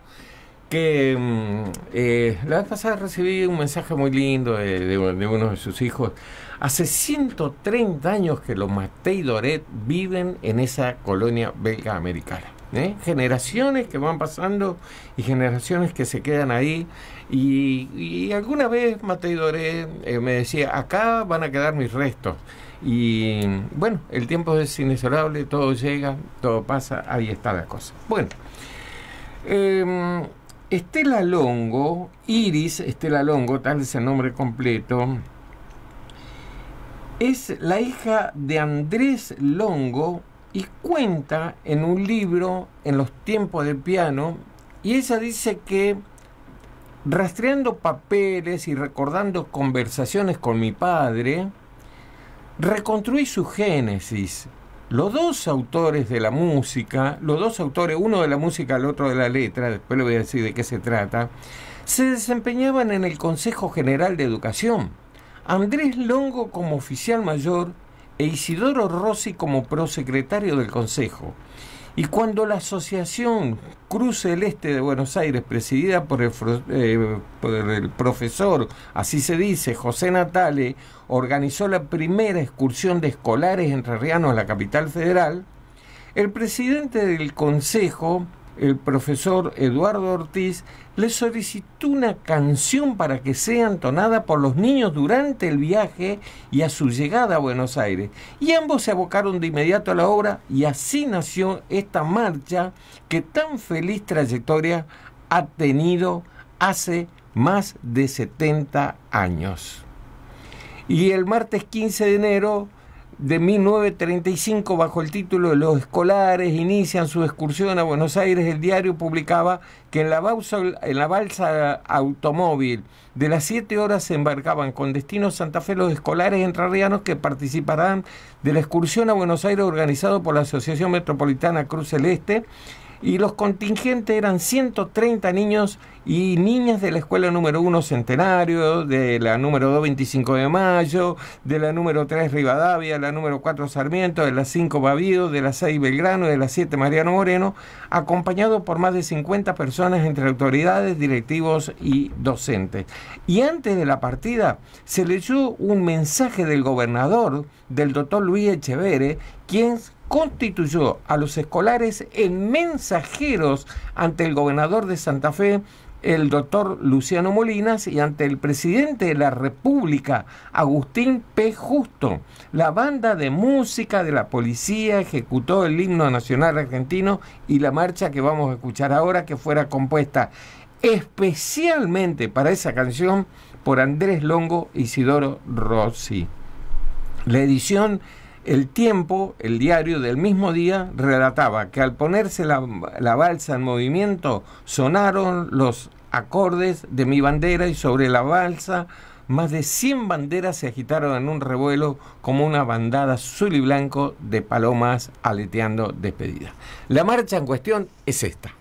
que mm, eh, la vez pasada recibí un mensaje muy lindo de, uno de sus hijos. Hace 130 años que los Matei Doret viven en esa colonia belga americana. ¿eh? Generaciones que van pasando y generaciones que se quedan ahí. Y, alguna vez Matei Doret eh, me decía, acá van a quedar mis restos. Y bueno, el tiempo es inexorable, todo llega, todo pasa, ahí está la cosa. Bueno, eh, Estela Longo, Iris Estela Longo, tal es el nombre completo, es la hija de Andrés Longo y cuenta en un libro, en los tiempos del piano, y ella dice que rastreando papeles y recordando conversaciones con mi padre, reconstruí su génesis. Los dos autores de la música, los dos autores, uno de la música, el otro de la letra, después le voy a decir de qué se trata, se desempeñaban en el Consejo General de Educación. Andrés Longo como oficial mayor e Isidoro Rossi como prosecretario del Consejo. Y cuando la Asociación Cruz Celeste de Buenos Aires, presidida por el, fro- eh, por el profesor, así se dice, José Natale, organizó la primera excursión de escolares entrerrianos a la capital federal, el presidente del Consejo, el profesor Eduardo Ortiz, le solicitó una canción para que sea entonada por los niños durante el viaje y a su llegada a Buenos Aires. Y ambos se abocaron de inmediato a la obra y así nació esta marcha que tan feliz trayectoria ha tenido hace más de 70 años. Y el martes 15 de enero de 1935, bajo el título de Los escolares inician su excursión a Buenos Aires, el diario publicaba que en la, balsa, en la balsa automóvil de las 7 horas se embarcaban con destino Santa Fe los escolares entrerrianos que participarán de la excursión a Buenos Aires organizado por la Asociación Metropolitana Cruz Celeste y los contingentes eran 130 niños y niñas de la escuela número 1 Centenario, de la número 2 25 de Mayo, de la número 3 Rivadavia, de la número 4 Sarmiento, de la 5 Bavío, de la 6 Belgrano, de la 7 Mariano Moreno, acompañado por más de 50 personas entre autoridades, directivos y docentes. Y antes de la partida se leyó un mensaje del gobernador, del doctor Luis Echeverre, quien constituyó a los escolares en mensajeros ante el gobernador de Santa Fe, el doctor Luciano Molinas, y ante el presidente de la República, Agustín P. Justo. La banda de música de la policía ejecutó el himno nacional argentino y la marcha que vamos a escuchar ahora, que fuera compuesta especialmente para esa canción por Andrés Longo y Isidoro Rossi. La edición El Tiempo, el diario del mismo día, relataba que al ponerse la, la balsa en movimiento sonaron los acordes de mi bandera y sobre la balsa más de 100 banderas se agitaron en un revuelo como una bandada azul y blanco de palomas aleteando despedida. La marcha en cuestión es esta.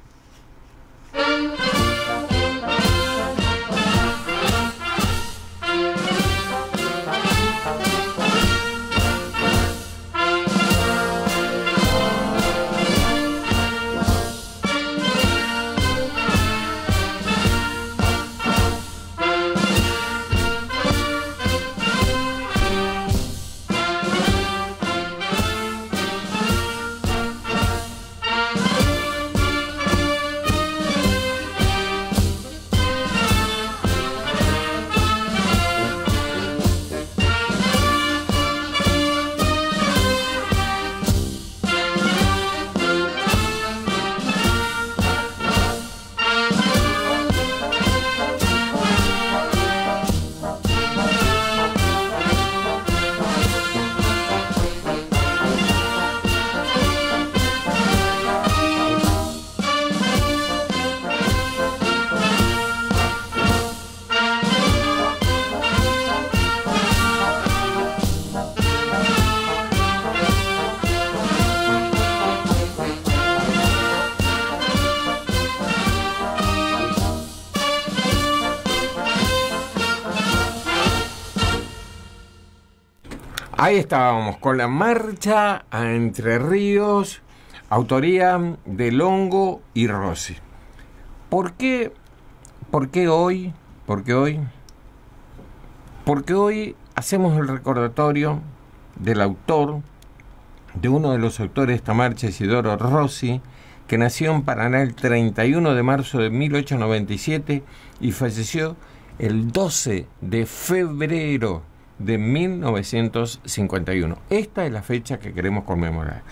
Ahí estábamos con la marcha a Entre Ríos, autoría de Longo y Rossi. ¿Por qué, por qué hoy? ¿Por qué hoy? Porque hoy hacemos el recordatorio del autor, de uno de los autores de esta marcha, Isidoro Rossi, que nació en Paraná el 31 de marzo de 1897 y falleció el 12 de febrero de 1951. Esta es la fecha que queremos conmemorar.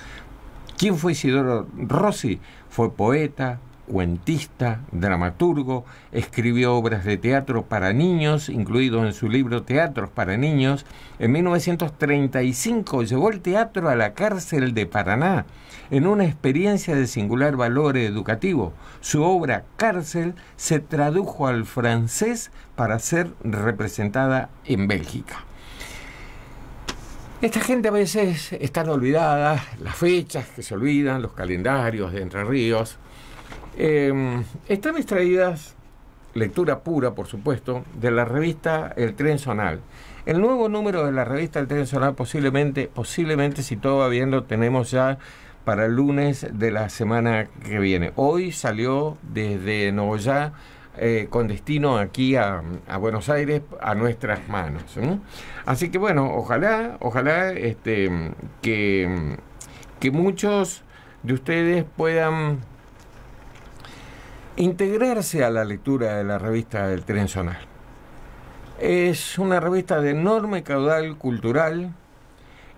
¿Quién fue Isidoro Rossi? Fue poeta, cuentista, dramaturgo, escribió obras de teatro para niños, incluido en su libro Teatros para Niños. En 1935 llevó el teatro a la cárcel de Paraná en una experiencia de singular valor educativo. Su obra Cárcel se tradujo al francés para ser representada en Bélgica. Esta gente a veces están olvidadas, las fechas que se olvidan, los calendarios de Entre Ríos. Eh, están extraídas, lectura pura por supuesto, de la revista El Tren Zonal. El nuevo número de la revista El Tren Zonal posiblemente, posiblemente si todo va bien lo tenemos ya para el lunes de la semana que viene. Hoy salió desde Novoyá eh, con destino aquí a, Buenos Aires a nuestras manos. Así que bueno, ojalá, ojalá este, que, que muchos de ustedes puedan integrarse a la lectura de la revista del Tren Zonal. Es una revista de enorme caudal cultural.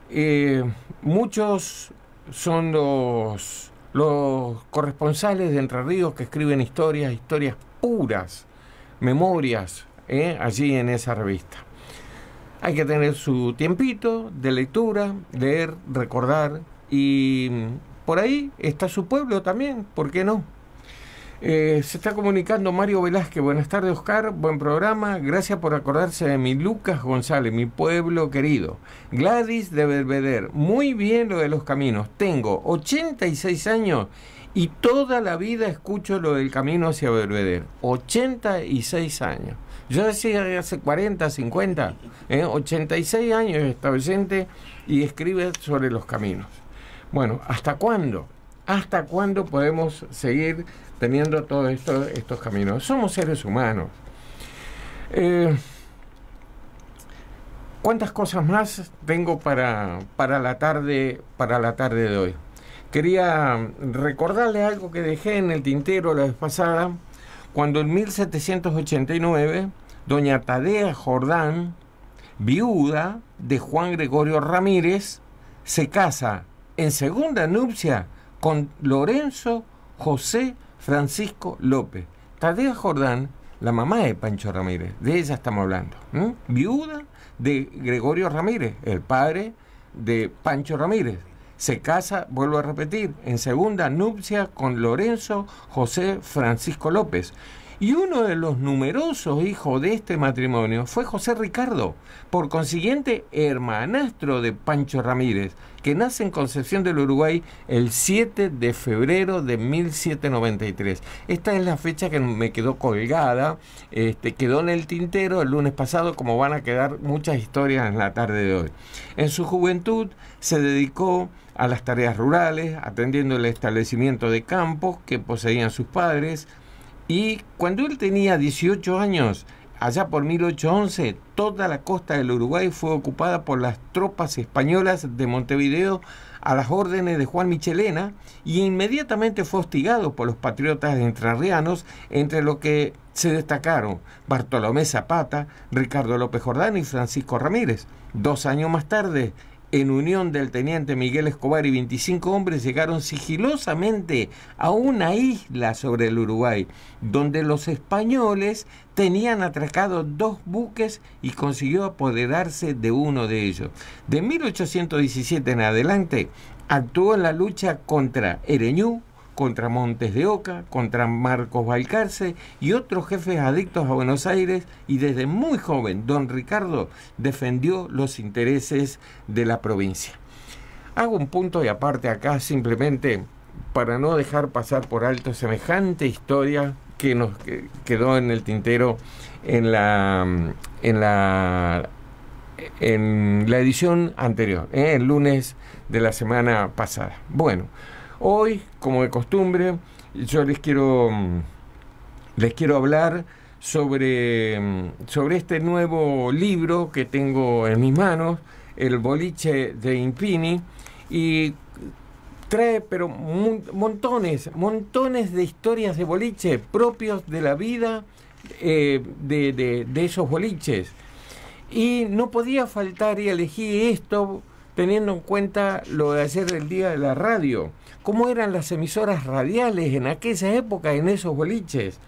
Eh, muchos son los, los corresponsales de Entre Ríos que escriben historias, historias puras memorias ¿eh? allí en esa revista. Hay que tener su tiempito de lectura, leer, recordar y por ahí está su pueblo también, ¿por qué no? Eh, se está comunicando Mario Velázquez. Buenas tardes, Oscar. Buen programa. Gracias por acordarse de mi Lucas González, mi pueblo querido. Gladys de Belvedere. Muy bien lo de los caminos. Tengo 86 años y toda la vida escucho lo del camino hacia Belvedere. 86 años. Yo decía hace 40, 50, ¿eh? 86 años está oyente y escribe sobre los caminos. Bueno, ¿hasta cuándo? ¿Hasta cuándo podemos seguir teniendo todos esto, estos caminos? Somos seres humanos. Eh, ¿Cuántas cosas más tengo para, para, la tarde, para la tarde de hoy? Quería recordarle algo que dejé en el tintero la vez pasada, cuando en 1789 doña Tadea Jordán, viuda de Juan Gregorio Ramírez, se casa en segunda nupcia con Lorenzo José Francisco López. Tadea Jordán, la mamá de Pancho Ramírez, de ella estamos hablando, viuda de Gregorio Ramírez, el padre de Pancho Ramírez se casa, vuelvo a repetir, en segunda nupcia con Lorenzo José Francisco López. Y uno de los numerosos hijos de este matrimonio fue José Ricardo, por consiguiente hermanastro de Pancho Ramírez, que nace en Concepción del Uruguay el 7 de febrero de 1793. Esta es la fecha que me quedó colgada, este, quedó en el tintero el lunes pasado, como van a quedar muchas historias en la tarde de hoy. En su juventud se dedicó a las tareas rurales, atendiendo el establecimiento de campos que poseían sus padres, y cuando él tenía 18 años, allá por 1811, toda la costa del Uruguay fue ocupada por las tropas españolas de Montevideo a las órdenes de Juan Michelena y inmediatamente fue hostigado por los patriotas entrerrianos, entre los que se destacaron Bartolomé Zapata, Ricardo López Jordán y Francisco Ramírez. Dos años más tarde, en unión del teniente Miguel Escobar y 25 hombres llegaron sigilosamente a una isla sobre el Uruguay, donde los españoles tenían atracado dos buques y consiguió apoderarse de uno de ellos. De 1817 en adelante actuó en la lucha contra Ereñú, contra Montes de Oca, contra Marcos Balcarce y otros jefes adictos a Buenos Aires y desde muy joven don Ricardo defendió los intereses de la provincia. Hago un punto y aparte acá simplemente para no dejar pasar por alto semejante historia que nos quedó en el tintero en la en la en la edición anterior, ¿eh? el lunes de la semana pasada. Bueno, hoy, como de costumbre, yo les quiero, mm, les quiero hablar sobre, mm, sobre este nuevo libro que tengo en mis manos, El boliche de Impini, y trae pero montones, montones de historias de boliche propios de la vida eh, de, de, de esos boliches. Y no podía faltar y elegí esto teniendo en cuenta lo de ayer del día de la radio, cómo eran las emisoras radiales en aquella época en esos boliches.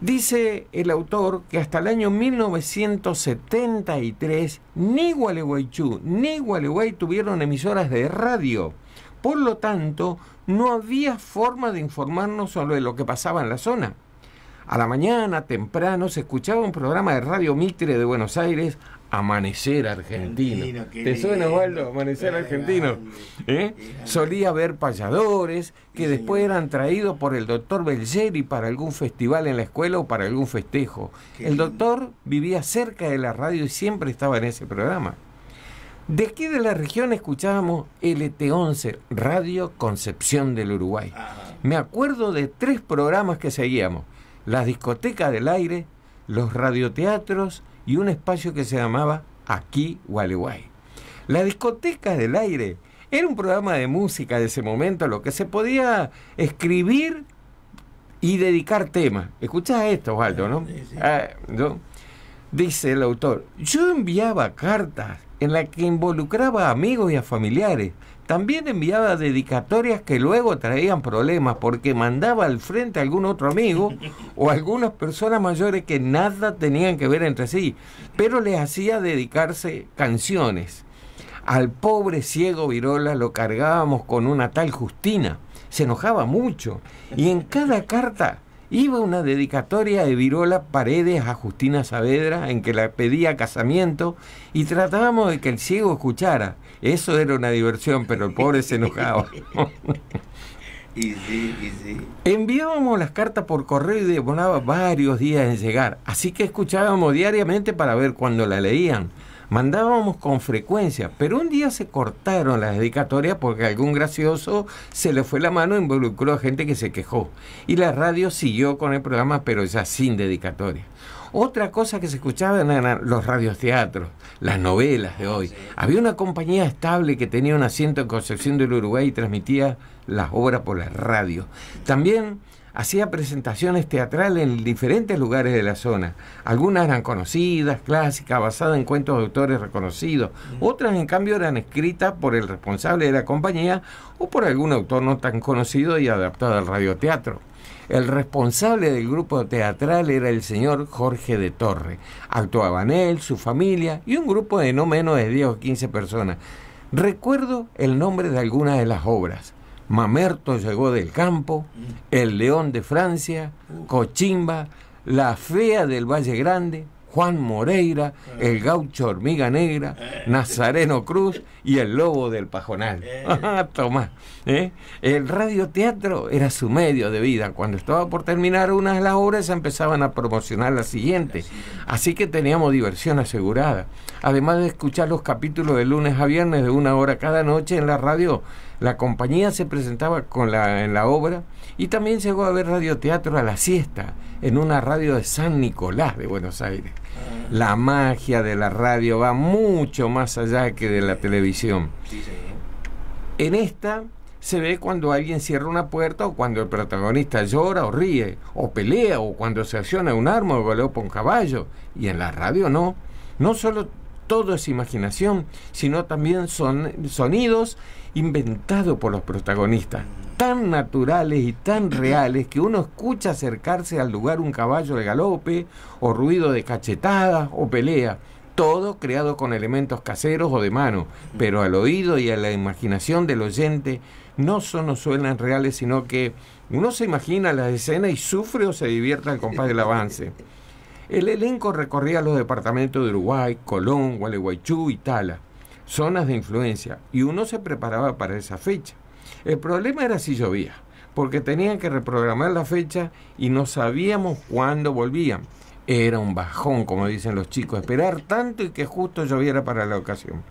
Dice el autor que hasta el año 1973 ni Gualeguaychú ni Gualeguay tuvieron emisoras de radio. Por lo tanto, no había forma de informarnos sobre lo que pasaba en la zona. A la mañana, temprano, se escuchaba un programa de Radio Mitre de Buenos Aires Amanecer Argentino. ¿Te suena, Osvaldo? Amanecer Argentino. ¿Eh? Solía haber payadores que después eran traídos por el doctor Belgeri para algún festival en la escuela o para algún festejo. el doctor vivía cerca de la radio y siempre estaba en ese programa. De aquí de la región escuchábamos LT11, Radio Concepción del Uruguay. Me acuerdo de tres programas que seguíamos. La discoteca del aire, los radioteatros y un espacio que se llamaba Aquí Gualeguay. La discoteca del aire era un programa de música de ese momento, lo que se podía escribir y dedicar temas. Escuchá esto, Waldo, ¿no? Ah, ¿no? Dice el autor, yo enviaba cartas en las que involucraba a amigos y a familiares también enviaba dedicatorias que luego traían problemas porque mandaba al frente a algún otro amigo o algunas personas mayores que nada tenían que ver entre sí, pero les hacía dedicarse canciones. Al pobre ciego Virola lo cargábamos con una tal Justina. Se enojaba mucho y en cada carta iba una dedicatoria de Virola Paredes a Justina Saavedra en que la pedía casamiento y tratábamos de que el ciego escuchara eso era una diversión, pero el pobre se enojaba. Y sí, y sí. Enviábamos las cartas por correo y demoraba varios días en llegar, así que escuchábamos diariamente para ver cuándo la leían. Mandábamos con frecuencia, pero un día se cortaron las dedicatorias porque algún gracioso se le fue la mano e involucró a gente que se quejó. Y la radio siguió con el programa, pero ya sin dedicatoria. Otra cosa que se escuchaba eran los radioteatros, las novelas de hoy. Había una compañía estable que tenía un asiento en Concepción del Uruguay y transmitía las obras por la radio. También hacía presentaciones teatrales en diferentes lugares de la zona. Algunas eran conocidas, clásicas, basadas en cuentos de autores reconocidos. Otras, en cambio, eran escritas por el responsable de la compañía o por algún autor no tan conocido y adaptado al radioteatro. El responsable del grupo teatral era el señor Jorge de Torre. Actuaban él, su familia y un grupo de no menos de 10 o 15 personas. Recuerdo el nombre de algunas de las obras. Mamerto llegó del campo, El León de Francia, Cochimba, La Fea del Valle Grande, Juan Moreira, el gaucho hormiga negra, Nazareno Cruz y el lobo del pajonal. Tomás. ¿eh? El radioteatro era su medio de vida. Cuando estaba por terminar una de las obras empezaban a promocionar la siguiente. Así que teníamos diversión asegurada. Además de escuchar los capítulos de lunes a viernes de una hora cada noche en la radio, la compañía se presentaba con la, en la obra y también llegó a ver radioteatro a la siesta en una radio de San Nicolás de Buenos Aires. La magia de la radio va mucho más allá que de la televisión. En esta se ve cuando alguien cierra una puerta o cuando el protagonista llora o ríe o pelea o cuando se acciona un arma o galopa un caballo. Y en la radio no. No solo todo es imaginación, sino también son sonidos inventados por los protagonistas tan naturales y tan reales que uno escucha acercarse al lugar un caballo de galope, o ruido de cachetada o pelea, todo creado con elementos caseros o de mano, pero al oído y a la imaginación del oyente no solo suenan reales, sino que uno se imagina la escena y sufre o se divierte al compás del avance. El elenco recorría los departamentos de Uruguay, Colón, Gualeguaychú y Tala, zonas de influencia, y uno se preparaba para esa fecha. El problema era si llovía, porque tenían que reprogramar la fecha y no sabíamos cuándo volvían. Era un bajón, como dicen los chicos, esperar tanto y que justo lloviera para la ocasión.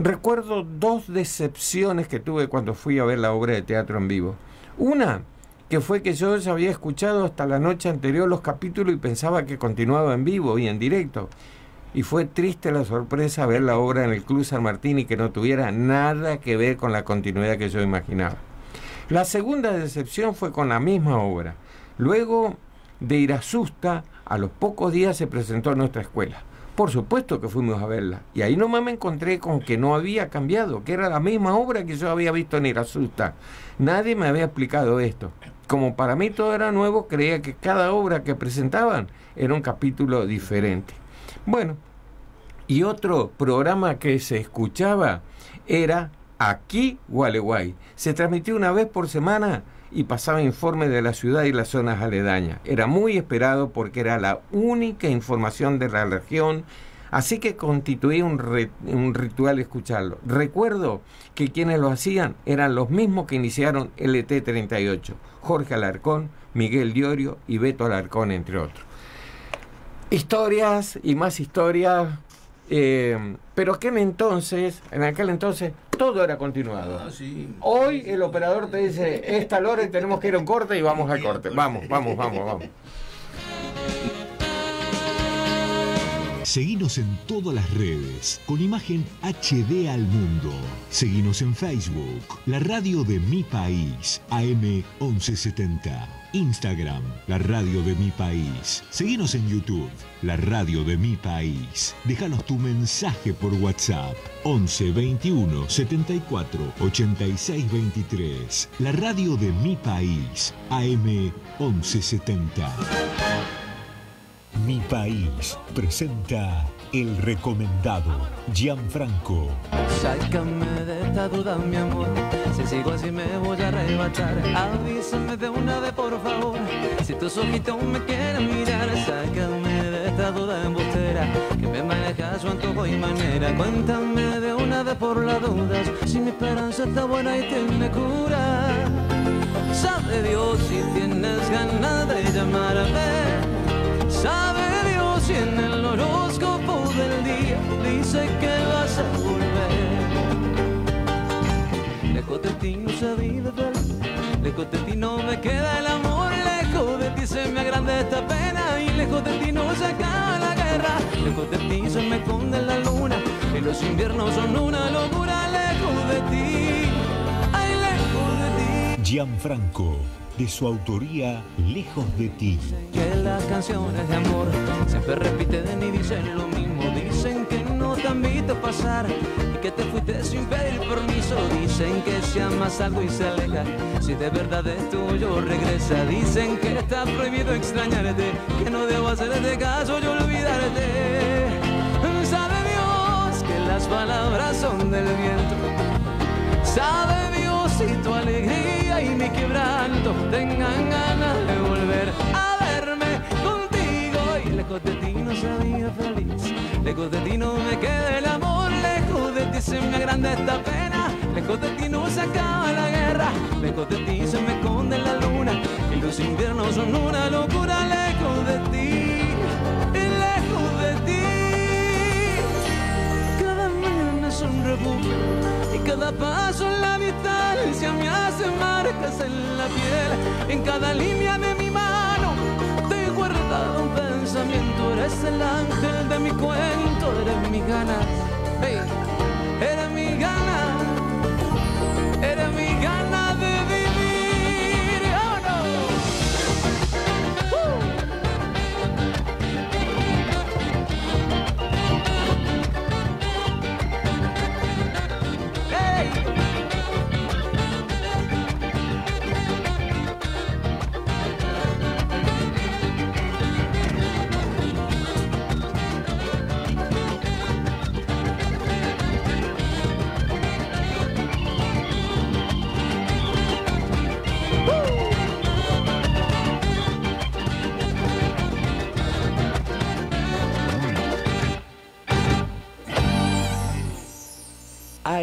Recuerdo dos decepciones que tuve cuando fui a ver la obra de teatro en vivo. Una, que fue que yo ya había escuchado hasta la noche anterior los capítulos y pensaba que continuaba en vivo y en directo. Y fue triste la sorpresa ver la obra en el Club San Martín y que no tuviera nada que ver con la continuidad que yo imaginaba. La segunda decepción fue con la misma obra. Luego de ir a a los pocos días se presentó en nuestra escuela. Por supuesto que fuimos a verla. Y ahí nomás me encontré con que no había cambiado, que era la misma obra que yo había visto en Irasusta. Nadie me había explicado esto. Como para mí todo era nuevo, creía que cada obra que presentaban era un capítulo diferente. Bueno, y otro programa que se escuchaba era Aquí Gualeguay. Se transmitía una vez por semana y pasaba informe de la ciudad y las zonas aledañas. Era muy esperado porque era la única información de la región, así que constituía un, un, ritual escucharlo. Recuerdo que quienes lo hacían eran los mismos que iniciaron LT38, Jorge Alarcón, Miguel Diorio y Beto Alarcón, entre otros. Historias y más historias, eh, pero aquel entonces, en aquel entonces, todo era continuado. Ah, sí. Hoy el operador te dice, esta hora y tenemos que ir a un corte y vamos al corte. Vamos, vamos, vamos, vamos. Seguinos en todas las redes con imagen HD al mundo. Seguinos en Facebook, la radio de mi país, AM1170. Instagram, la radio de mi país. Seguinos en YouTube, la radio de mi país. Déjanos tu mensaje por WhatsApp. 11 21 74 86 23. La radio de mi país, AM1170. Mi país presenta El Recomendado, Gianfranco. Sácame de esta duda, mi amor. Si sigo así me voy a arrebatar. Avísame de una vez, por favor. Si tus ojitos me quieren mirar, sácame de esta duda embustera. Que me maneja su antojo y manera. Cuéntame de una vez por las dudas. Si mi esperanza está buena y tiene cura. Sabe Dios si tienes ganas de llamarme. Sabe Dios si en el horóscopo del día dice que vas a volver. Lejos de ti no se vive feliz, lejos de ti no me queda el amor, lejos de ti se me agranda esta pena y lejos de ti no se acaba la guerra, lejos de ti se me esconde la luna y los inviernos son una locura, lejos de ti, ay lejos de ti. Gianfranco, de su autoría Lejos de ti. que las canciones de amor siempre repiten y dicen lo mismo. Dicen que no te han visto pasar y que te fuiste sin pedir permiso. Dicen que si amas algo y se aleja, si de verdad es tuyo regresa. Dicen que está prohibido extrañarte, que no debo hacerte caso y olvidarte. Sabe Dios que las palabras son del viento. Sabe si tu alegría y mi quebranto. Tengan ganas de volver a verme contigo. Y lejos de ti no sabía feliz, lejos de ti no me queda el amor, lejos de ti se me agranda esta pena, lejos de ti no se acaba la guerra, lejos de ti se me esconde la luna. Y los inviernos son una locura, lejos de ti, lejos de ti. Un y cada paso en la distancia me hace marcas en la piel. En cada línea de mi mano te guardado un pensamiento. Eres el ángel de mi cuento, eres mi ganas. Hey,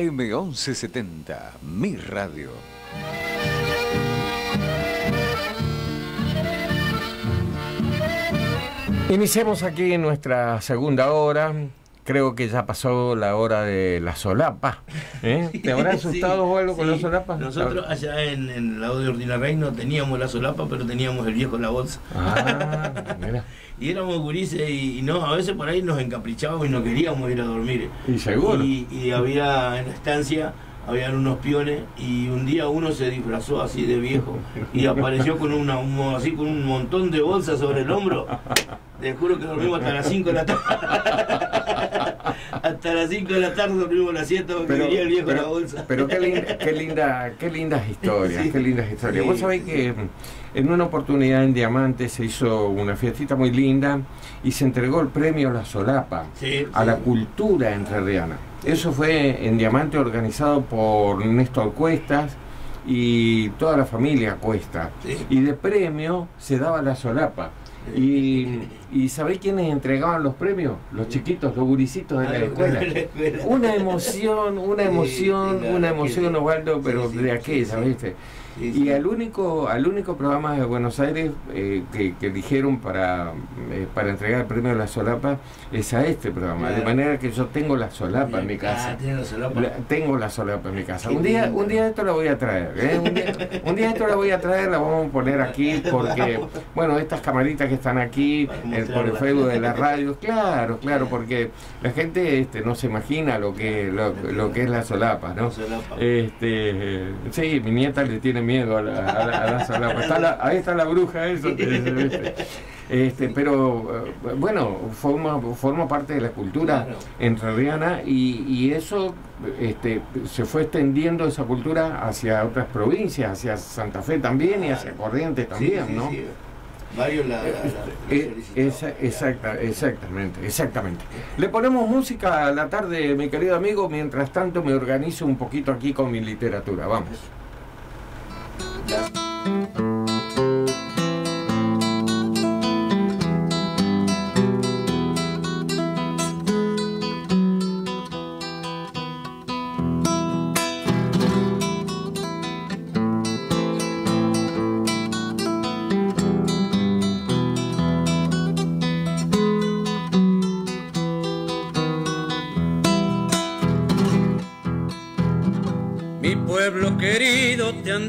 AM1170, mi radio. Iniciamos aquí en nuestra segunda hora. Creo que ya pasó la hora de la solapa. ¿eh? ¿Te habrá asustado o algo con Sí. la solapa? Nosotros allá en, en el lado de Ordinarrey no teníamos la solapa, pero teníamos el viejo en la bolsa. Ah, mira. Y éramos gurises y, y no, a veces por ahí nos encaprichábamos y no queríamos ir a dormir. Y seguro. Y, y había en la estancia, habían unos piones y un día uno se disfrazó así de viejo y apareció con una, un- así con un montón de bolsas sobre el hombro. Te juro que dormimos hasta las 5 de la tarde. hasta las 5 de la tarde dormimos la siesta porque Pero, venía el viejo en la pero, bolsa. pero qué, linda, qué, linda, qué lindas historias, Sí. qué lindas historias. Sí. Vos sabés que en una oportunidad en Diamante se hizo una fiestita muy linda y se entregó el premio la solapa, a la cultura entrerriana. Eso fue en Diamante organizado por Néstor Cuestas y toda la familia Cuesta. Y de premio se daba la solapa. Y, y ¿sabés quiénes entregaban los premios? Los chiquitos, los guricitos de Ah, la escuela. de la escuela. Una emoción, una Sí, emoción, claro, una emoción. Osvaldo, pero Sí, sí, de aquella. ¿viste? Sí, Y al único, al único programa de Buenos Aires eh, que, que eligieron para, eh, para entregar el premio de la solapa es a este programa. De manera que yo tengo la solapa en mi casa. Ah, tiene la solapa. La- tengo la solapa en mi casa. Un día, un día esto la voy a traer. ¿eh? Un, día, un día esto la voy a traer, la vamos a poner aquí porque, bueno, estas camaritas que están aquí por el. Facebook de la radio, claro, claro, porque la gente este, no se imagina lo que, lo, lo que es la solapa, ¿no? Este, sí, mi nieta le tiene miedo a la, a la- a la solapa. Está la- ahí está la bruja, eso. Este, pero eh, bueno, forma, forma parte de la cultura Claro. entrerriana y, y eso este, se fue extendiendo esa cultura hacia otras provincias, hacia Santa Fe también y hacia Corrientes también, Sí, sí, ¿no? sí. Varios la, la- la- la Eh, solicitaron. esa- exacta, exactamente, exactamente. Le ponemos música a la tarde, mi querido amigo, mientras tanto me organizo un poquito aquí con mi literatura. Vamos. Mi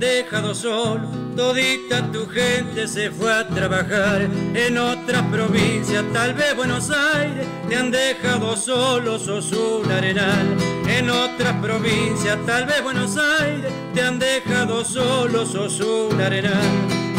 dejado solo, todita tu gente se fue a trabajar en otra provincia, tal vez Buenos Aires, te han dejado solo, sos un arenal. En otra provincia, tal vez Buenos Aires, te han dejado solo, sos un arenal.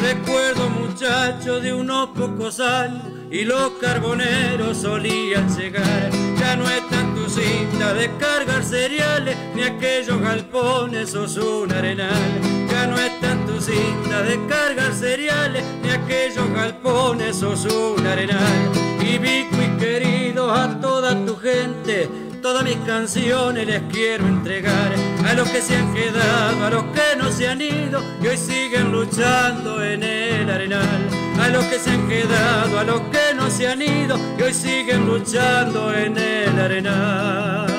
Recuerdo muchacho de unos pocos años y los carboneros solían llegar. Ya no están tus cintas de cargar cereales, ni aquellos galpones, sos un arenal. No están tus cintas de cargar cereales, ni aquellos galpones, sos un arenal. Y Vico y querido a toda tu gente, todas mis canciones les quiero entregar a los que se han quedado, a los que no se han ido y hoy siguen luchando en el arenal. A los que se han quedado, a los que no se han ido y hoy siguen luchando en el arenal.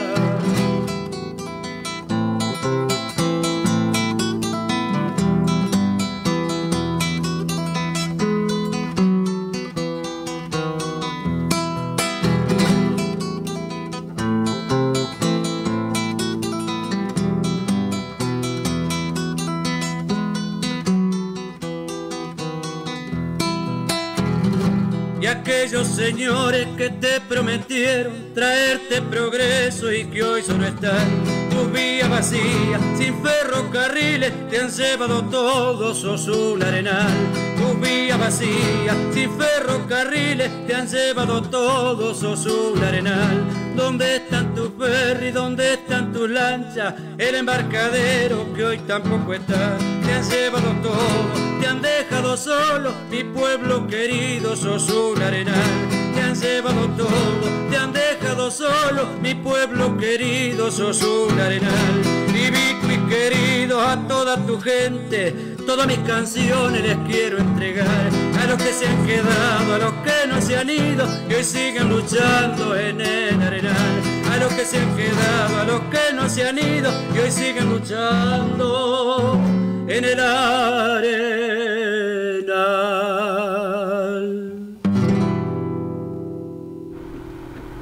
Aquellos señores que te prometieron traerte progreso y que hoy solo están tus vías vacías, sin ferrocarriles, te han llevado todos, sos un arenal. Tus vías vacías, sin ferrocarriles, te han llevado todos, sos un arenal. ¿Dónde están ferry? ¿Dónde están tus lanchas? El embarcadero que hoy tampoco está, te han llevado todo, te han dejado solo, mi pueblo querido, sos un arenal. Te han llevado todo, te han dejado solo, mi pueblo querido, sos un arenal. Y querido, a toda tu gente, todas mis canciones les quiero entregar. A los que se han quedado, a los que no se han ido, y hoy siguen luchando en el arenal. Los que se han quedado, a los que no se han ido, y hoy siguen luchando en el arenal.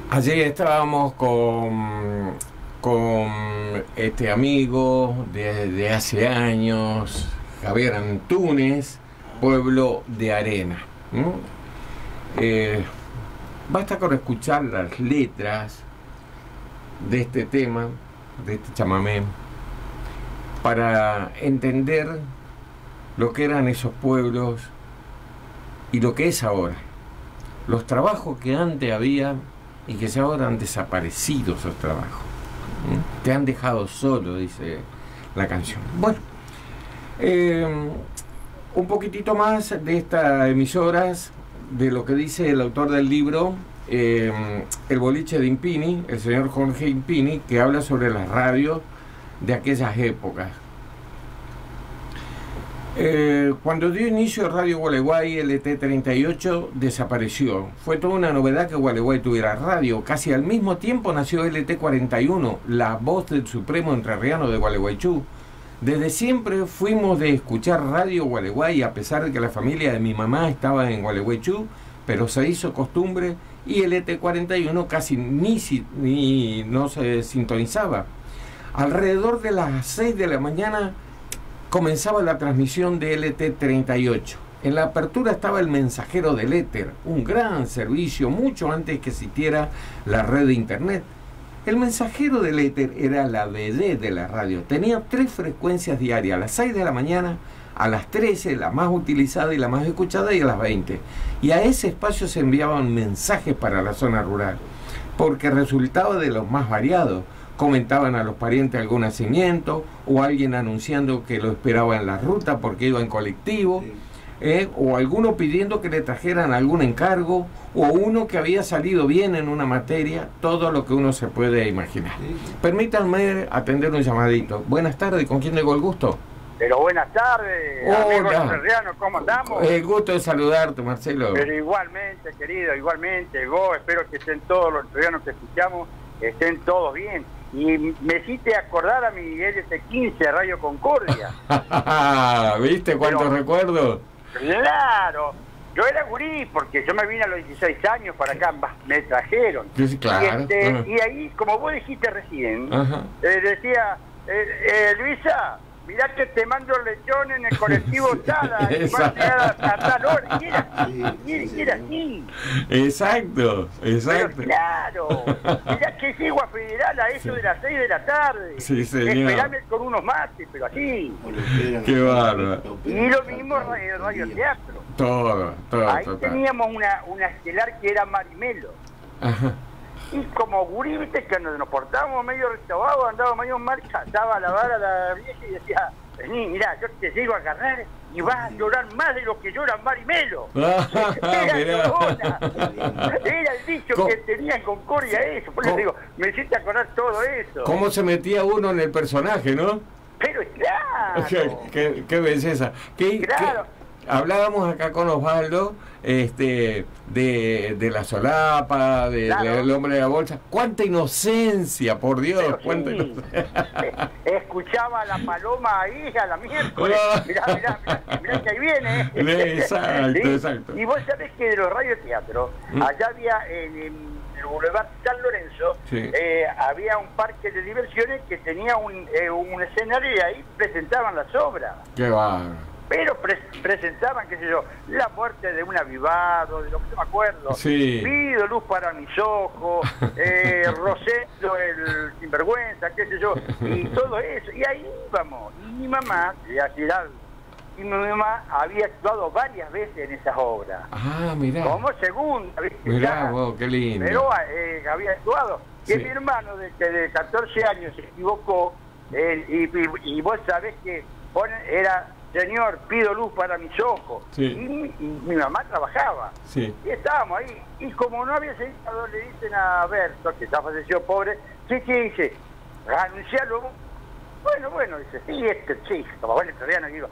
Allí estábamos con, con este amigo de, de hace años, Javier Antunes, Pueblo de Arena. Eh, basta con escuchar las letras de este tema, de este chamamé, para entender lo que eran esos pueblos y lo que es ahora. Los trabajos que antes había y que ahora han desaparecido esos trabajos. Te han dejado solo, dice la canción. Bueno, eh, un poquitito más de estas emisoras, de lo que dice el autor del libro, eh, El boliche de Impini, el señor Jorge Impini, que habla sobre las radios de aquellas épocas. Eh, cuando dio inicio Radio Gualeguay, LT38 desapareció. Fue toda una novedad que Gualeguay tuviera radio. Casi al mismo tiempo nació LT41, la voz del Supremo Entrerriano de Gualeguaychú. Desde siempre fuimos de escuchar Radio Gualeguay, a pesar de que la familia de mi mamá estaba en Gualeguaychú, pero se hizo costumbre y el ET41 casi ni, ni no se sintonizaba. Alrededor de las 6 de la mañana comenzaba la transmisión de LT38. En la apertura estaba el mensajero del éter, un gran servicio mucho antes que existiera la red de internet. El mensajero del éter era la BD de la radio. Tenía tres frecuencias diarias, a las 6 de la mañana, a las 13, la más utilizada y la más escuchada, y a las 20. Y a ese espacio se enviaban mensajes para la zona rural, porque resultaba de los más variados. Comentaban a los parientes algún nacimiento, o alguien anunciando que lo esperaba en la ruta porque iba en colectivo. ¿eh? o alguno pidiendo que le trajeran algún encargo, o uno que había salido bien en una materia, todo lo que uno se puede imaginar. Permítanme atender un llamadito. Buenas tardes, ¿con quién tengo el gusto? Pero buenas tardes, Hola. amigos ¿cómo andamos? El gusto de saludarte, Marcelo. Pero igualmente, querido, igualmente, vos, espero que estén todos los entrerrianos que escuchamos, estén todos bien. Y me hiciste acordar a mi LT15 Radio Concordia. ¿Viste cuántos recuerdos? Claro, yo era gurí porque yo me vine a los 16 años para acá, me trajeron. Sí, claro. Y, este, y ahí, como vos dijiste recién, eh, decía, eh, eh, Luisa, mirá que te mando el lechón en el colectivo Sada, y vas a llegar a, a tal hora. Y era así, y era así. Exacto, Pero exacto. claro, mirá que llego a Federal a eso de las 6 de la tarde. Sí, señor. Esperame con unos mates, pero así. Qué bárbaro. Y lo mismo radio, radio teatro. Todo, todo, Ahí total. teníamos una, una estelar que era Marimelo. Ajá. Y como gurí, viste que nos, nos portábamos medio rechabados, andábamos medio mal, cazaba a la vara a la vieja y decía, vení, mirá, yo te llego a agarrar y vas a llorar más de lo que llora Marimelo. era, era el dicho ¿Cómo? que tenía en Concordia eso. Por eso digo, me hiciste acordar todo eso. ¿Cómo se metía uno en el personaje, no? Pero claro. qué, qué- qué belleza. ¿Qué- qué- Claro. hablábamos acá con Osvaldo este, de, de la solapa, de- Claro. del hombre de la bolsa. ¡Cuánta inocencia, por Dios! Cuánta sí. inocencia. Escuchaba a la paloma ahí a la miércoles. Mirá, mirá, mirá, mirá que ahí viene. Exacto, ¿Sí? exacto. Y vos sabés que de los radioteatros, Mm. allá había en, en el Boulevard San Lorenzo, Sí. eh, había un parque de diversiones que tenía un, eh, un escenario y ahí presentaban las obras. ¡Qué bárbaro! Pero pre- presentaban, qué sé yo, la muerte de un avivado, de lo que yo me acuerdo. Sí. Pido luz para mis ojos, eh, Rosendo, el sinvergüenza, qué sé yo, y todo eso. Y ahí íbamos. Y mi mamá, decir algo, y mi mamá había actuado varias veces en esas obras. Ah, mirá. Como segunda, ¿viste? Mirá, vos, qué lindo. Pero eh, había actuado. Y Sí. mi hermano de, que de 14 años se equivocó eh, y, y- y vos sabés que era, señor, pido luz para mis ojos. Sí. Y, mi- y mi mamá trabajaba. Sí. Y estábamos ahí. Y como no había seguido, le dicen a Berto, que ya falleció pobre, ¿qué, qué dice? Anunciarlo. vos". Bueno, bueno, dice, sí, este, sí, como buen italiano, digo,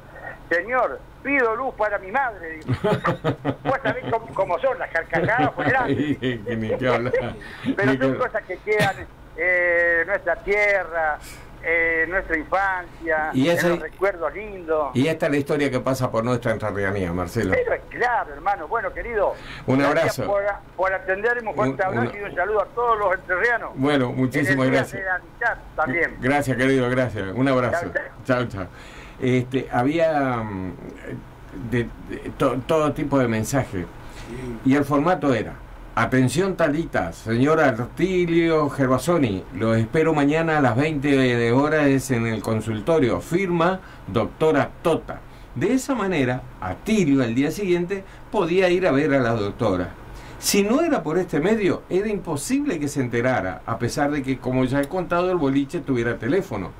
señor, pido luz para mi madre. Digo. Vos sabés cómo, cómo son las carcajadas hablar. Pero son cosas que quedan eh, en nuestra tierra. Eh, nuestra infancia, Y ese- los recuerdos lindos. Y esta es la historia que pasa por nuestra entrerrianía, Marcelo. Pero es claro, hermano. Bueno, querido. Un abrazo. Por, por atenderme, un y un saludo a todos los entrerrianos. Bueno, muchísimas gracias. también. Gracias, querido, gracias. Un abrazo. Chao, chao. Este, había mm, de, de- to- todo tipo de mensajes. Y el formato era, atención Talita, señora Artilio Gervasoni, los espero mañana a las 20 horas en el consultorio, firma doctora Tota. De esa manera, Atilio al día siguiente podía ir a ver a la doctora. Si no era por este medio, era imposible que se enterara, a pesar de que, como ya he contado, el boliche tuviera teléfono.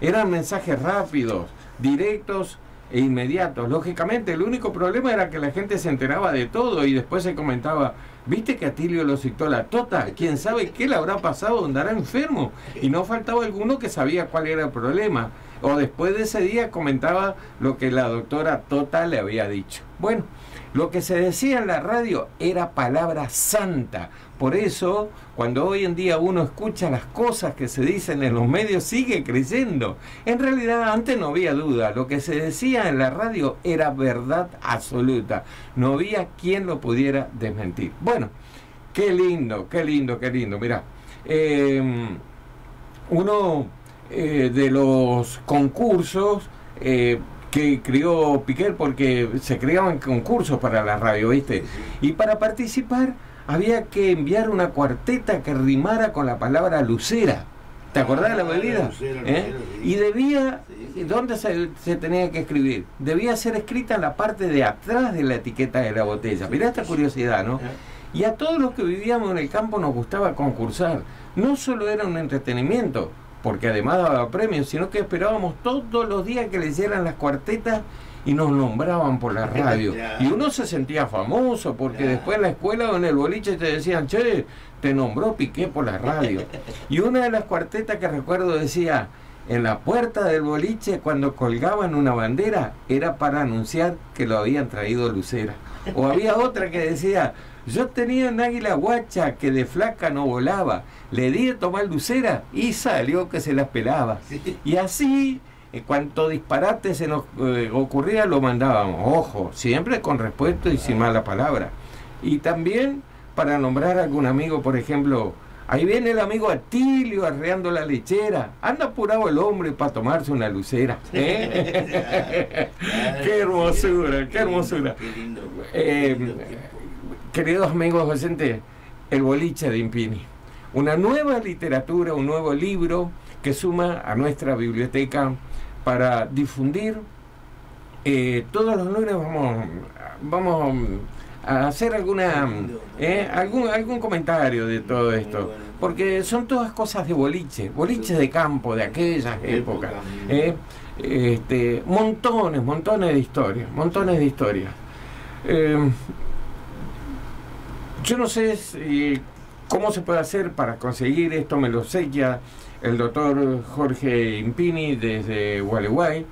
Eran mensajes rápidos, directos e inmediatos. Lógicamente, el único problema era que la gente se enteraba de todo y después se comentaba, ¿viste que Atilio lo citó la tota? ¿Quién sabe qué le habrá pasado? ¿Andará enfermo? Y no faltaba alguno que sabía cuál era el problema. O después de ese día comentaba lo que la doctora Tota le había dicho. Bueno, lo que se decía en la radio era palabra santa. Por eso, cuando hoy en día uno escucha las cosas que se dicen en los medios, sigue creyendo. En realidad, antes no había duda. Lo que se decía en la radio era verdad absoluta. No había quien lo pudiera desmentir. Bueno, qué lindo, qué lindo, qué lindo. Mira, eh, uno eh, de los concursos eh, que crió Piquer, porque se creaban concursos para la radio, ¿viste? Y para participar había que enviar una cuarteta que rimara con la palabra lucera. ¿Te acordás de la bebida? lucera, ¿Eh? lucera, Y debía, ¿dónde se, se tenía que escribir? Debía ser escrita en la parte de atrás de la etiqueta de la botella. Mirá esta curiosidad, ¿no? Y a todos los que vivíamos en el campo nos gustaba concursar. No solo era un entretenimiento, porque además daba premios, sino que esperábamos todos los días que leyeran las cuartetas y nos nombraban por la radio. Y uno se sentía famoso, porque después en la escuela o en el boliche te decían, che, te nombró Piqué por la radio. Y una de las cuartetas que recuerdo decía, en la puerta del boliche cuando colgaban una bandera era para anunciar que lo habían traído Lucera. O había otra que decía, yo tenía un águila guacha que de flaca no volaba, le di de tomar lucera y salió que se las pelaba. Y así, en cuanto disparate se nos eh, ocurría, lo mandábamos. Ojo, siempre con respeto y sin mala palabra. Y también para nombrar a algún amigo, por ejemplo, ahí viene el amigo Atilio arreando la lechera. Anda apurado el hombre para tomarse una lucera. ¿eh? qué hermosura, qué hermosura. Eh, queridos amigos docentes, el boliche de Impini. Una nueva literatura, un nuevo libro que suma a nuestra biblioteca para difundir. Eh, todos los lunes vamos, vamos a hacer alguna eh, algún algún comentario de todo esto porque son todas cosas de boliche boliche de campo de aquellas épocas eh, este, montones montones de historias montones de historias. Eh, yo no sé si- cómo se puede hacer para conseguir esto, me lo sequia el doctor Jorge Impini desde Gualeguay,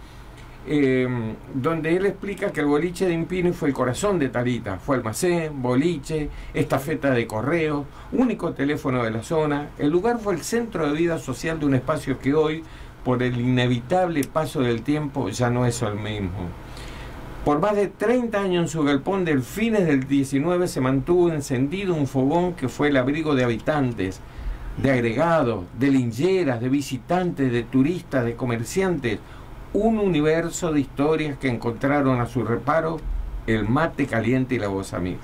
eh, donde él explica que el boliche de Impini fue el corazón de Tarita, fue almacén, boliche, estafeta de correo, único teléfono de la zona. El lugar fue el centro de vida social de un espacio que hoy, por el inevitable paso del tiempo, ya no es el mismo. Por más de 30 años en su galpón del fines del 19 se mantuvo encendido un fogón que fue el abrigo de habitantes, de agregados, de lincheras, de visitantes, de turistas, de comerciantes, un universo de historias que encontraron a su reparo el mate caliente y la voz amiga.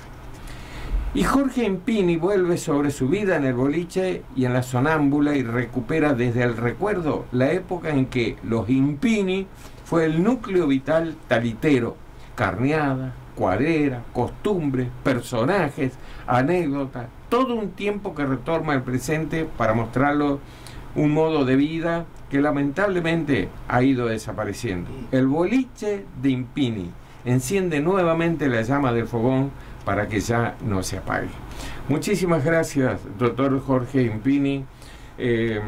Y Jorge Impini vuelve sobre su vida en el boliche y en la sonámbula y recupera desde el recuerdo la época en que los Impini fue el núcleo vital talitero, carneada, cuadrera, costumbres, personajes, anécdotas, todo un tiempo que retorna al presente para mostrarlo un modo de vida que lamentablemente ha ido desapareciendo. El boliche de Impini enciende nuevamente la llama del fogón para que ya no se apague. Muchísimas gracias, doctor Jorge Impini, eh,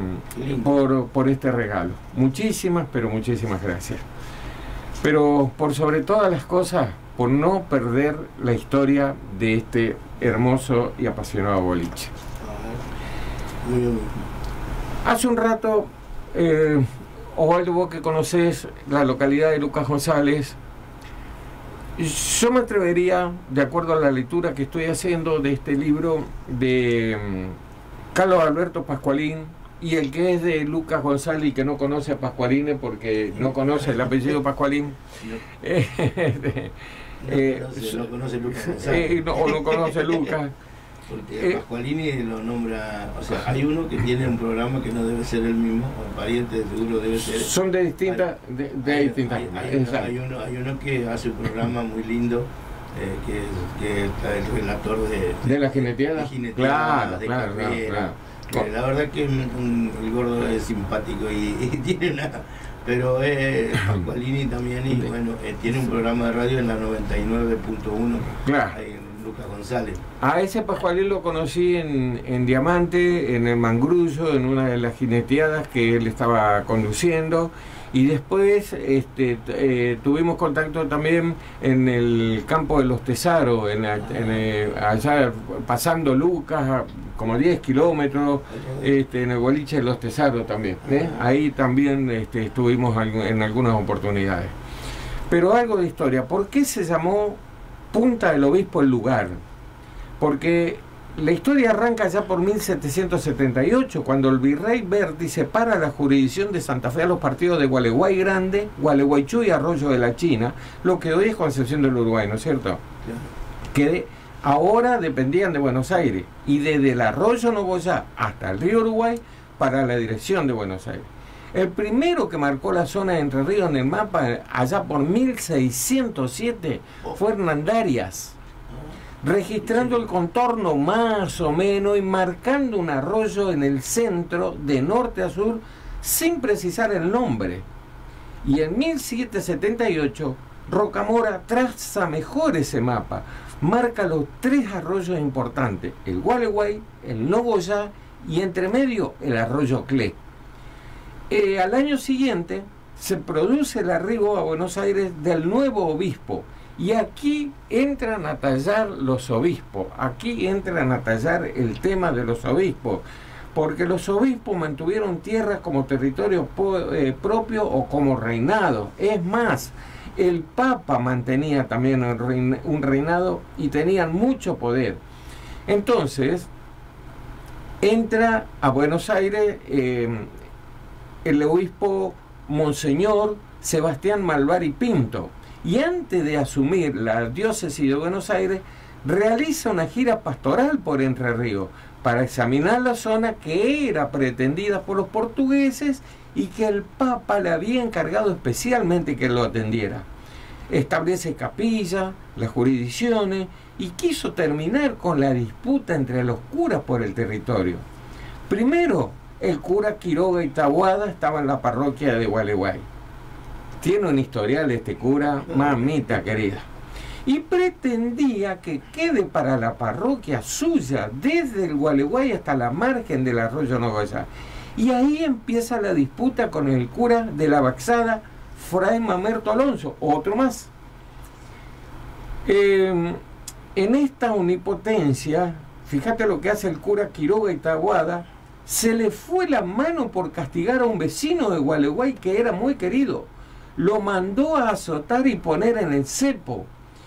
por, por este regalo. Muchísimas, pero muchísimas gracias. Pero por sobre todas las cosas, por no perder la historia de este hermoso y apasionado boliche. Hace un rato eh, Osvaldo, vos que conocés la localidad de Lucas González, yo me atrevería, de acuerdo a la lectura que estoy haciendo de este libro de mm, Carlos Alberto Pascualín, y el que es de Lucas González y que no conoce a Pascualines porque no conoce el apellido Pascualín. eh, Conoce, no conoce Lucas eh, no, o no conoce Lucas. Porque Eh, Pascualini lo nombra, o sea, hay uno que tiene un programa que no debe ser el mismo, o pariente seguro debe ser. Son de distintas. De, de hay, distintas. hay- hay uno, hay uno- hay uno que hace un programa muy lindo, eh, que, es, que está el relator de, ¿De la jineteada? de jineteada, Claro, de claro, carrera. claro. Que la verdad que el gordo es simpático y, y tiene una... Pero eh, Pascualini también, y bueno, eh, tiene un programa de radio en la 99.1, Claro. en Lucas González. A ese Pascualín lo conocí en, en Diamante, en el Mangrullo, en una de las jineteadas que él estaba conduciendo. Y después este, eh, tuvimos contacto también en el campo de los Tesaros, en, eh, pasando Lucas, como 10 kilómetros, este, en el boliche de los Tesaros también. ¿eh? Ahí también este, estuvimos en algunas oportunidades. Pero algo de historia, ¿por qué se llamó Punta del Obispo el lugar? Porque la historia arranca ya por 1778, cuando el virrey Berti separa la jurisdicción de Santa Fe a los partidos de Gualeguay Grande, Gualeguaychú y Arroyo de la China, lo que hoy es Concepción del Uruguay, ¿no es cierto? Que de- ahora dependían de Buenos Aires y desde el Arroyo Nogoyá hasta el río Uruguay para la dirección de Buenos Aires. El primero que marcó la zona de Entre Ríos en el mapa, allá por 1607, fue Hernandarias registrando el contorno más o menos y marcando un arroyo en el centro de norte a sur sin precisar el nombre. Y en 1778 Rocamora traza mejor ese mapa, marca los tres arroyos importantes, el Gualeguay, el Nogoyá y entre medio el arroyo Cle. Eh, al año siguiente se produce el arribo a Buenos Aires del nuevo obispo y aquí entran a tallar los obispos, aquí entran a tallar el tema de los obispos, porque los obispos mantuvieron tierras como territorio eh, propio o como reinado. Es más, el Papa mantenía también un reinado y tenían mucho poder. Entonces, entra a Buenos Aires eh, el obispo Monseñor Sebastián Malvari Pinto. Y antes de asumir la diócesis de Buenos Aires, realiza una gira pastoral por Entre Ríos para examinar la zona que era pretendida por los portugueses y que el Papa le había encargado especialmente que lo atendiera. Establece capilla, las jurisdicciones y quiso terminar con la disputa entre los curas por el territorio. Primero, el cura Quiroga y Tabuada estaba en la parroquia de Gualeguay. Tiene un historial este cura, mamita querida. Y pretendía que quede para la parroquia suya, desde el Gualeguay hasta la margen del arroyo Nogoyá. Y ahí empieza la disputa con el cura de la Baxada, Fray Mamerto Alonso, otro más. Eh, en esta omnipotencia, fíjate lo que hace el cura Quiroga y Taguada, se le fue la mano por castigar a un vecino de Gualeguay que era muy querido. Lo mandó a azotar y poner en el cepo.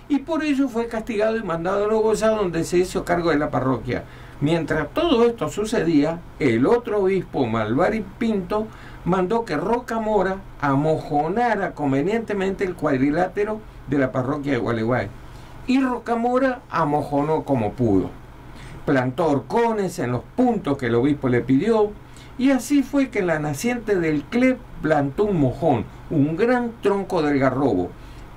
Y por ello fue castigado y mandado a Nogoyá, donde se hizo cargo de la parroquia. Mientras todo esto sucedía, el otro obispo, Malvari Pinto, mandó que Rocamora amojonara convenientemente el cuadrilátero de la parroquia de Gualeguay. Y Rocamora amojonó como pudo. Plantó horcones en los puntos que el obispo le pidió, y así fue que la naciente del Clep plantó un mojón, un gran tronco del garrobo.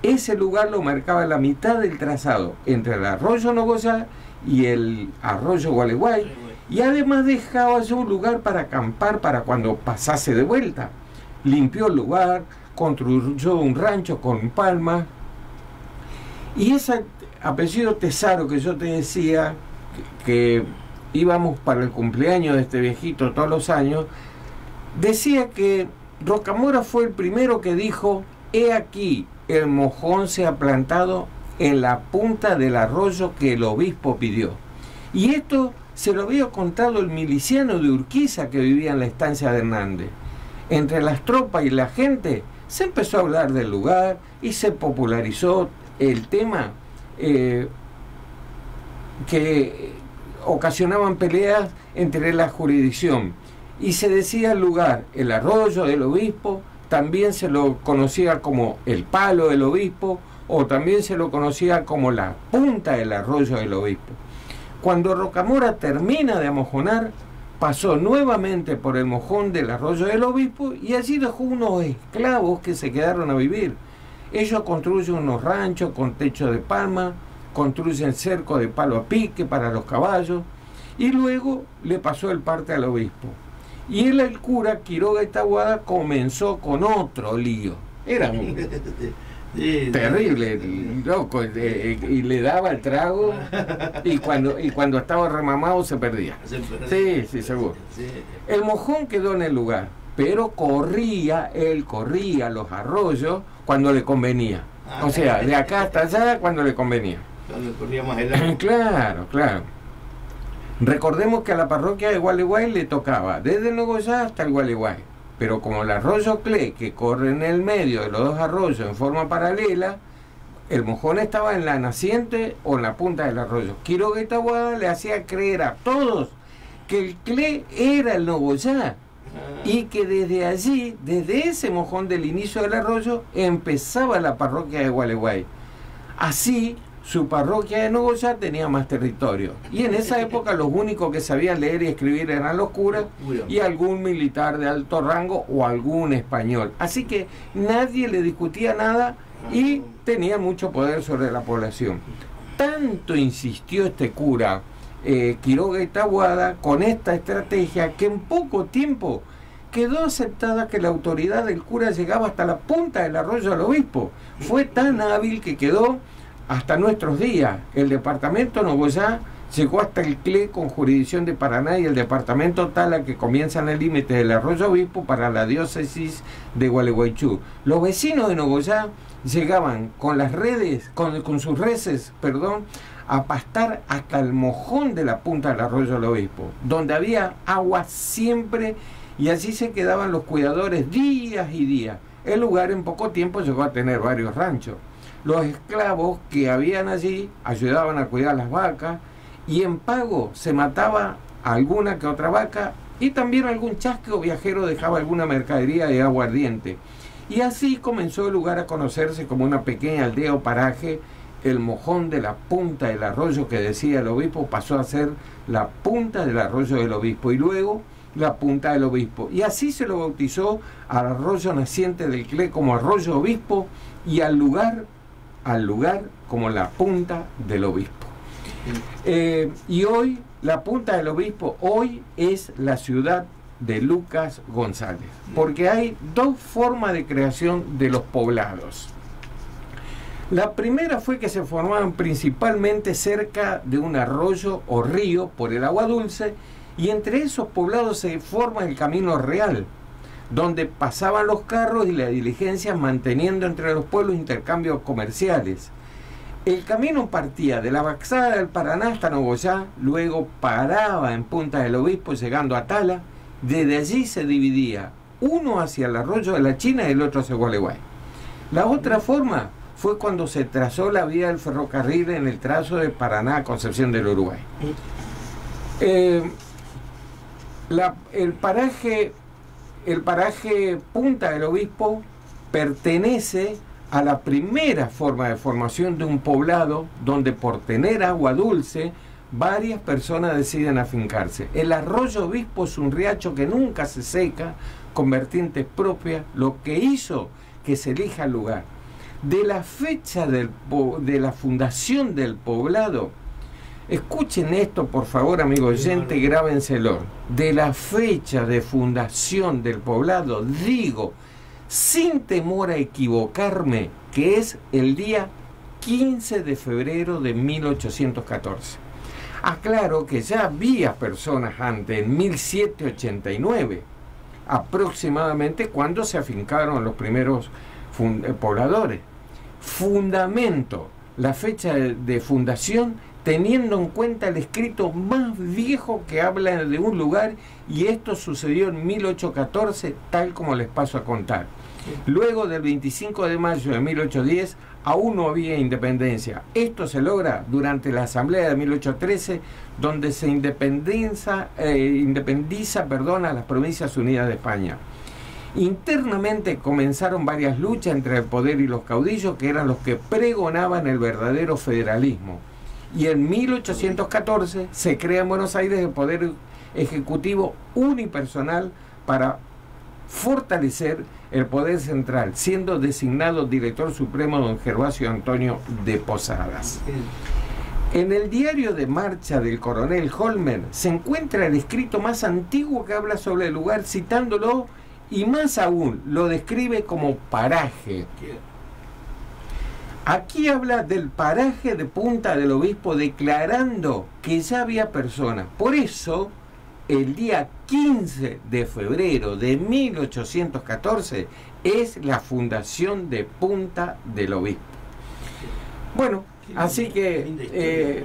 Ese lugar lo marcaba la mitad del trazado entre el arroyo Nogoyá y el arroyo Gualeguay, y además dejaba un lugar para acampar para cuando pasase de vuelta. Limpió el lugar, construyó un rancho con palmas, y ese apellido Tesaro que yo te decía, que, que íbamos para el cumpleaños de este viejito todos los años, decía que Rocamora fue el primero que dijo, he aquí, el mojón se ha plantado en la punta del arroyo que el obispo pidió. Y esto se lo había contado el miliciano de Urquiza que vivía en la estancia de Hernández. entre las tropas y la gente, se empezó a hablar del lugar y se popularizó el tema eh, que ocasionaban peleas entre la jurisdicción. Y se decía el lugar, el arroyo del obispo, también se lo conocía como el palo del obispo, o también se lo conocía como la punta del arroyo del obispo. Cuando Rocamora termina de amojonar, pasó nuevamente por el mojón del arroyo del obispo y allí dejó unos esclavos que se quedaron a vivir. Ellos construyen unos ranchos con techo de palma, construyen cerco de palo a pique para los caballos y luego le pasó el parte al obispo. Y él, el cura Quiroga y comenzó con otro lío. Era un terrible, loco, y le daba el trago y cuando, y cuando estaba remamado se perdía. Sí, sí, seguro. El mojón quedó en el lugar, pero corría, él corría los arroyos cuando le convenía. O sea, de acá hasta allá cuando le convenía. Cuando corría más el Claro, claro. Recordemos que a la parroquia de Gualeguay le tocaba desde Nogoyá hasta el Gualeguay pero como el arroyo Cle, que corre en el medio de los dos arroyos en forma paralela, el mojón estaba en la naciente o en la punta del arroyo. Quiroga y Tahuada le hacía creer a todos que el Cle era el Nogoyá y que desde allí, desde ese mojón del inicio del arroyo, empezaba la parroquia de Gualeguay. Así, su parroquia de Nogoyá tenía más territorio. Y en esa época los únicos que sabían leer y escribir eran los curas y algún militar de alto rango o algún español. Así que nadie le discutía nada y tenía mucho poder sobre la población. Tanto insistió este cura eh, Quiroga y Tabuada con esta estrategia que en poco tiempo quedó aceptada que la autoridad del cura llegaba hasta la punta del arroyo del obispo. Fue tan hábil que quedó hasta nuestros días. El departamento Nogoyá llegó hasta el CLE con jurisdicción de Paraná y el departamento Tala que comienza en el límite del Arroyo Obispo para la diócesis de Gualeguaychú. Los vecinos de Nogoyá llegaban con las redes, con, sus reses, perdón, a pastar hasta el mojón de la punta del Arroyo del Obispo, donde había agua siempre y allí se quedaban los cuidadores días y días. El lugar en poco tiempo llegó a tener varios ranchos. Los esclavos que habían allí ayudaban a cuidar las vacas y en pago se mataba alguna que otra vaca y también algún chasque o viajero dejaba alguna mercadería de aguardiente. Y así comenzó el lugar a conocerse como una pequeña aldea o paraje. El mojón de la punta del arroyo que decía el obispo pasó a ser la punta del arroyo del obispo y luego la punta del obispo. Y así se lo bautizó al arroyo naciente del Cle como arroyo obispo y al lugar al lugar como la punta del obispo. Eh, y hoy, la punta del obispo, hoy es la ciudad de Lucas González, porque hay dos formas de creación de los poblados. La primera fue que se formaban principalmente cerca de un arroyo o río por el agua dulce y entre esos poblados se forma el camino real, donde pasaban los carros y las diligencias manteniendo entre los pueblos intercambios comerciales. El camino partía de la Baxada del Paraná hasta Nogoyá, luego paraba en Punta del Obispo llegando a Tala, desde allí se dividía uno hacia el arroyo de la China y el otro hacia Gualeguay. La otra forma fue cuando se trazó la vía del ferrocarril en el trazo de Paraná a Concepción del Uruguay. Eh, el paraje el paraje Punta del Obispo pertenece a la primera forma de formación de un poblado donde por tener agua dulce varias personas deciden afincarse. El arroyo Obispo es un riacho que nunca se seca, con vertientes propias, lo que hizo que se elija el lugar. De la fecha de la fundación del poblado, Escuchen esto, por favor, amigo oyente, grábenselo. De la fecha de fundación del poblado, digo, sin temor a equivocarme, que es el día 15 de febrero de 1814. Aclaro que ya había personas antes, en 1789, aproximadamente cuando se afincaron los primeros pobladores. Fundamento, la fecha de fundación teniendo en cuenta el escrito más viejo que habla de un lugar y esto sucedió en 1814 tal como les paso a contar. Luego del 25 de mayo de 1810 aún no había independencia. Esto se logra durante la Asamblea de 1813 donde se independiza, eh, independiza perdón, a las Provincias Unidas de España. Internamente comenzaron varias luchas entre el poder y los caudillos que eran los que pregonaban el verdadero federalismo. Y en 1814 se crea en Buenos Aires el poder ejecutivo unipersonal para fortalecer el poder central, siendo designado director supremo don Gervasio Antonio de Posadas. En el diario de marcha del coronel Holmer se encuentra el escrito más antiguo que habla sobre el lugar citándolo y más aún lo describe como paraje. Aquí habla del paraje de Punta del Obispo declarando que ya había personas. Por eso, el día 15 de febrero de 1814 es la fundación de Punta del Obispo. Bueno, así que eh,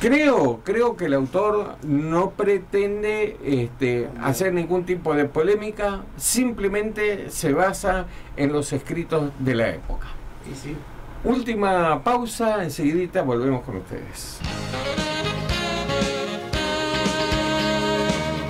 creo, creo que el autor no pretende este, hacer ningún tipo de polémica, simplemente se basa en los escritos de la época. Última pausa, enseguidita volvemos con ustedes.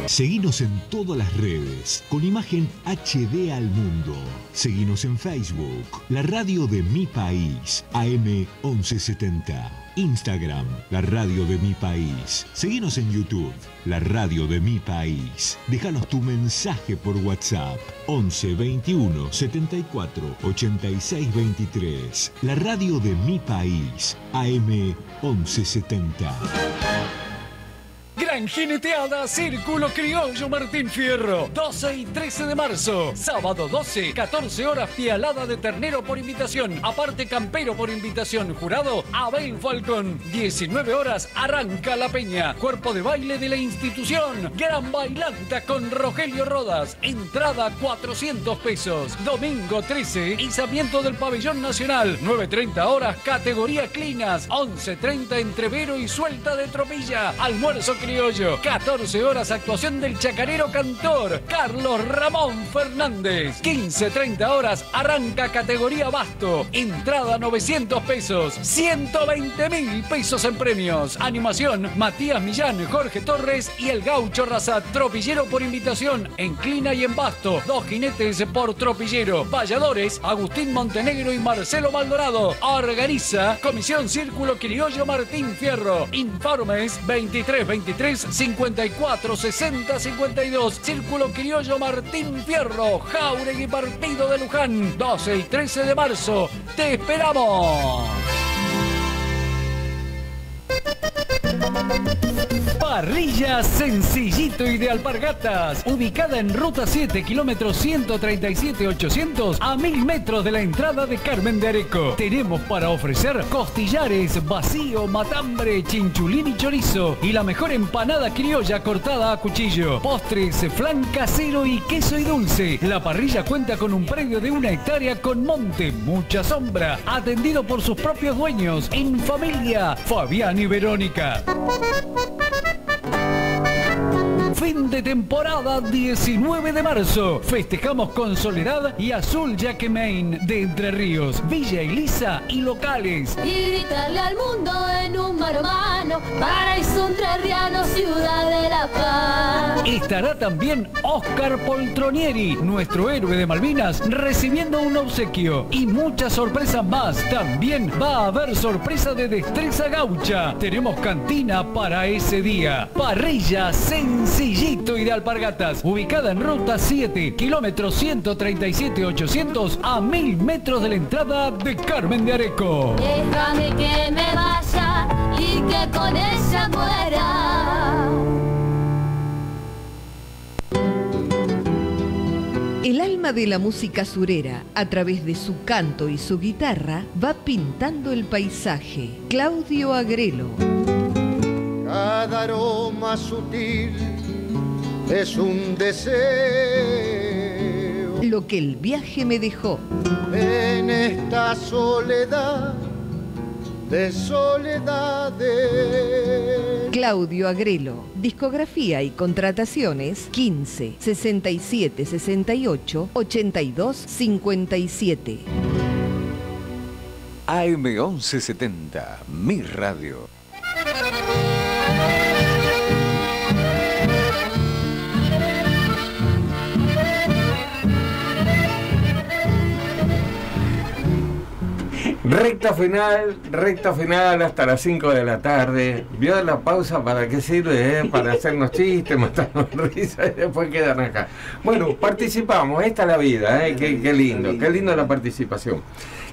Seguinos en todas las redes con imagen HD al mundo. Seguinos en Facebook, la radio de mi país, AM1170. Instagram, la radio de mi país. Seguinos en YouTube, la radio de mi país. Déjanos tu mensaje por WhatsApp 11 21 74 86 23. La radio de mi país, AM1170. Gran jineteada Círculo Criollo Martín Fierro. 12 y 13 de marzo. Sábado 12, 14 horas fialada de ternero por invitación. Aparte campero por invitación. Jurado Abel Falcón. 19 horas arranca la peña. Cuerpo de baile de la institución. Gran bailanta con Rogelio Rodas. Entrada 400 pesos. Domingo 13, izamiento del pabellón nacional. 9.30 horas categoría clinas. 11.30 entrevero y suelta de tropilla. Almuerzo criollo. 14 horas actuación del chacarero cantor Carlos Ramón Fernández. 15-30 horas arranca categoría Basto. Entrada 900 pesos. 120 mil pesos en premios. Animación Matías Millán, Jorge Torres y el gaucho Raza. Tropillero por invitación en Clina y en Basto. Dos jinetes por tropillero. Valladores Agustín Montenegro y Marcelo Maldonado. Organiza Comisión Círculo Criollo Martín Fierro. Informes 23 23 54 60 52. Círculo Criollo Martín Fierro. Jauregui Partido de Luján. 12 y 13 de marzo. ¡Te esperamos! Parrilla Sencillito y de Alpargatas, ubicada en ruta 7, kilómetros 137 800 a 1000 metros de la entrada de Carmen de Areco. Tenemos para ofrecer costillares, vacío, matambre, chinchulín y chorizo y la mejor empanada criolla cortada a cuchillo. Postres, flan casero y queso y dulce. La parrilla cuenta con un predio de una hectárea con monte, mucha sombra, atendido por sus propios dueños, en familia, Fabián y Verónica. Thank you. Fin de temporada 19 de marzo. Festejamos con Soledad y Azul Main de Entre Ríos, Villa Elisa y locales. Y gritarle al mundo en un mar humano, paraíso entrerriano, ciudad de la paz. Estará también Oscar Poltronieri, nuestro héroe de Malvinas, recibiendo un obsequio. Y muchas sorpresas más. También va a haber sorpresa de destreza gaucha. Tenemos cantina para ese día. Parrilla sencillito y de alpargatas. Ubicada en ruta 7, kilómetro 137 800 a 1000 metros de la entrada de Carmen de Areco. Déjame que me vaya y que con ella muera. El alma de la música surera, a través de su canto y su guitarra, va pintando el paisaje. Claudio Agrelo. Cada aroma sutil es un deseo. Lo que el viaje me dejó. En esta soledad de soledades. Claudio Agrelo, discografía y contrataciones 15 67 68 82 57. AM1170, mi radio. Recta final, recta final hasta las 5 de la tarde. ¿Vio la pausa para qué sirve? eh? Para hacernos chistes, matarnos risas y después quedan acá. Bueno, participamos, esta es la vida, ¿eh? qué, lindo, qué lindo la participación.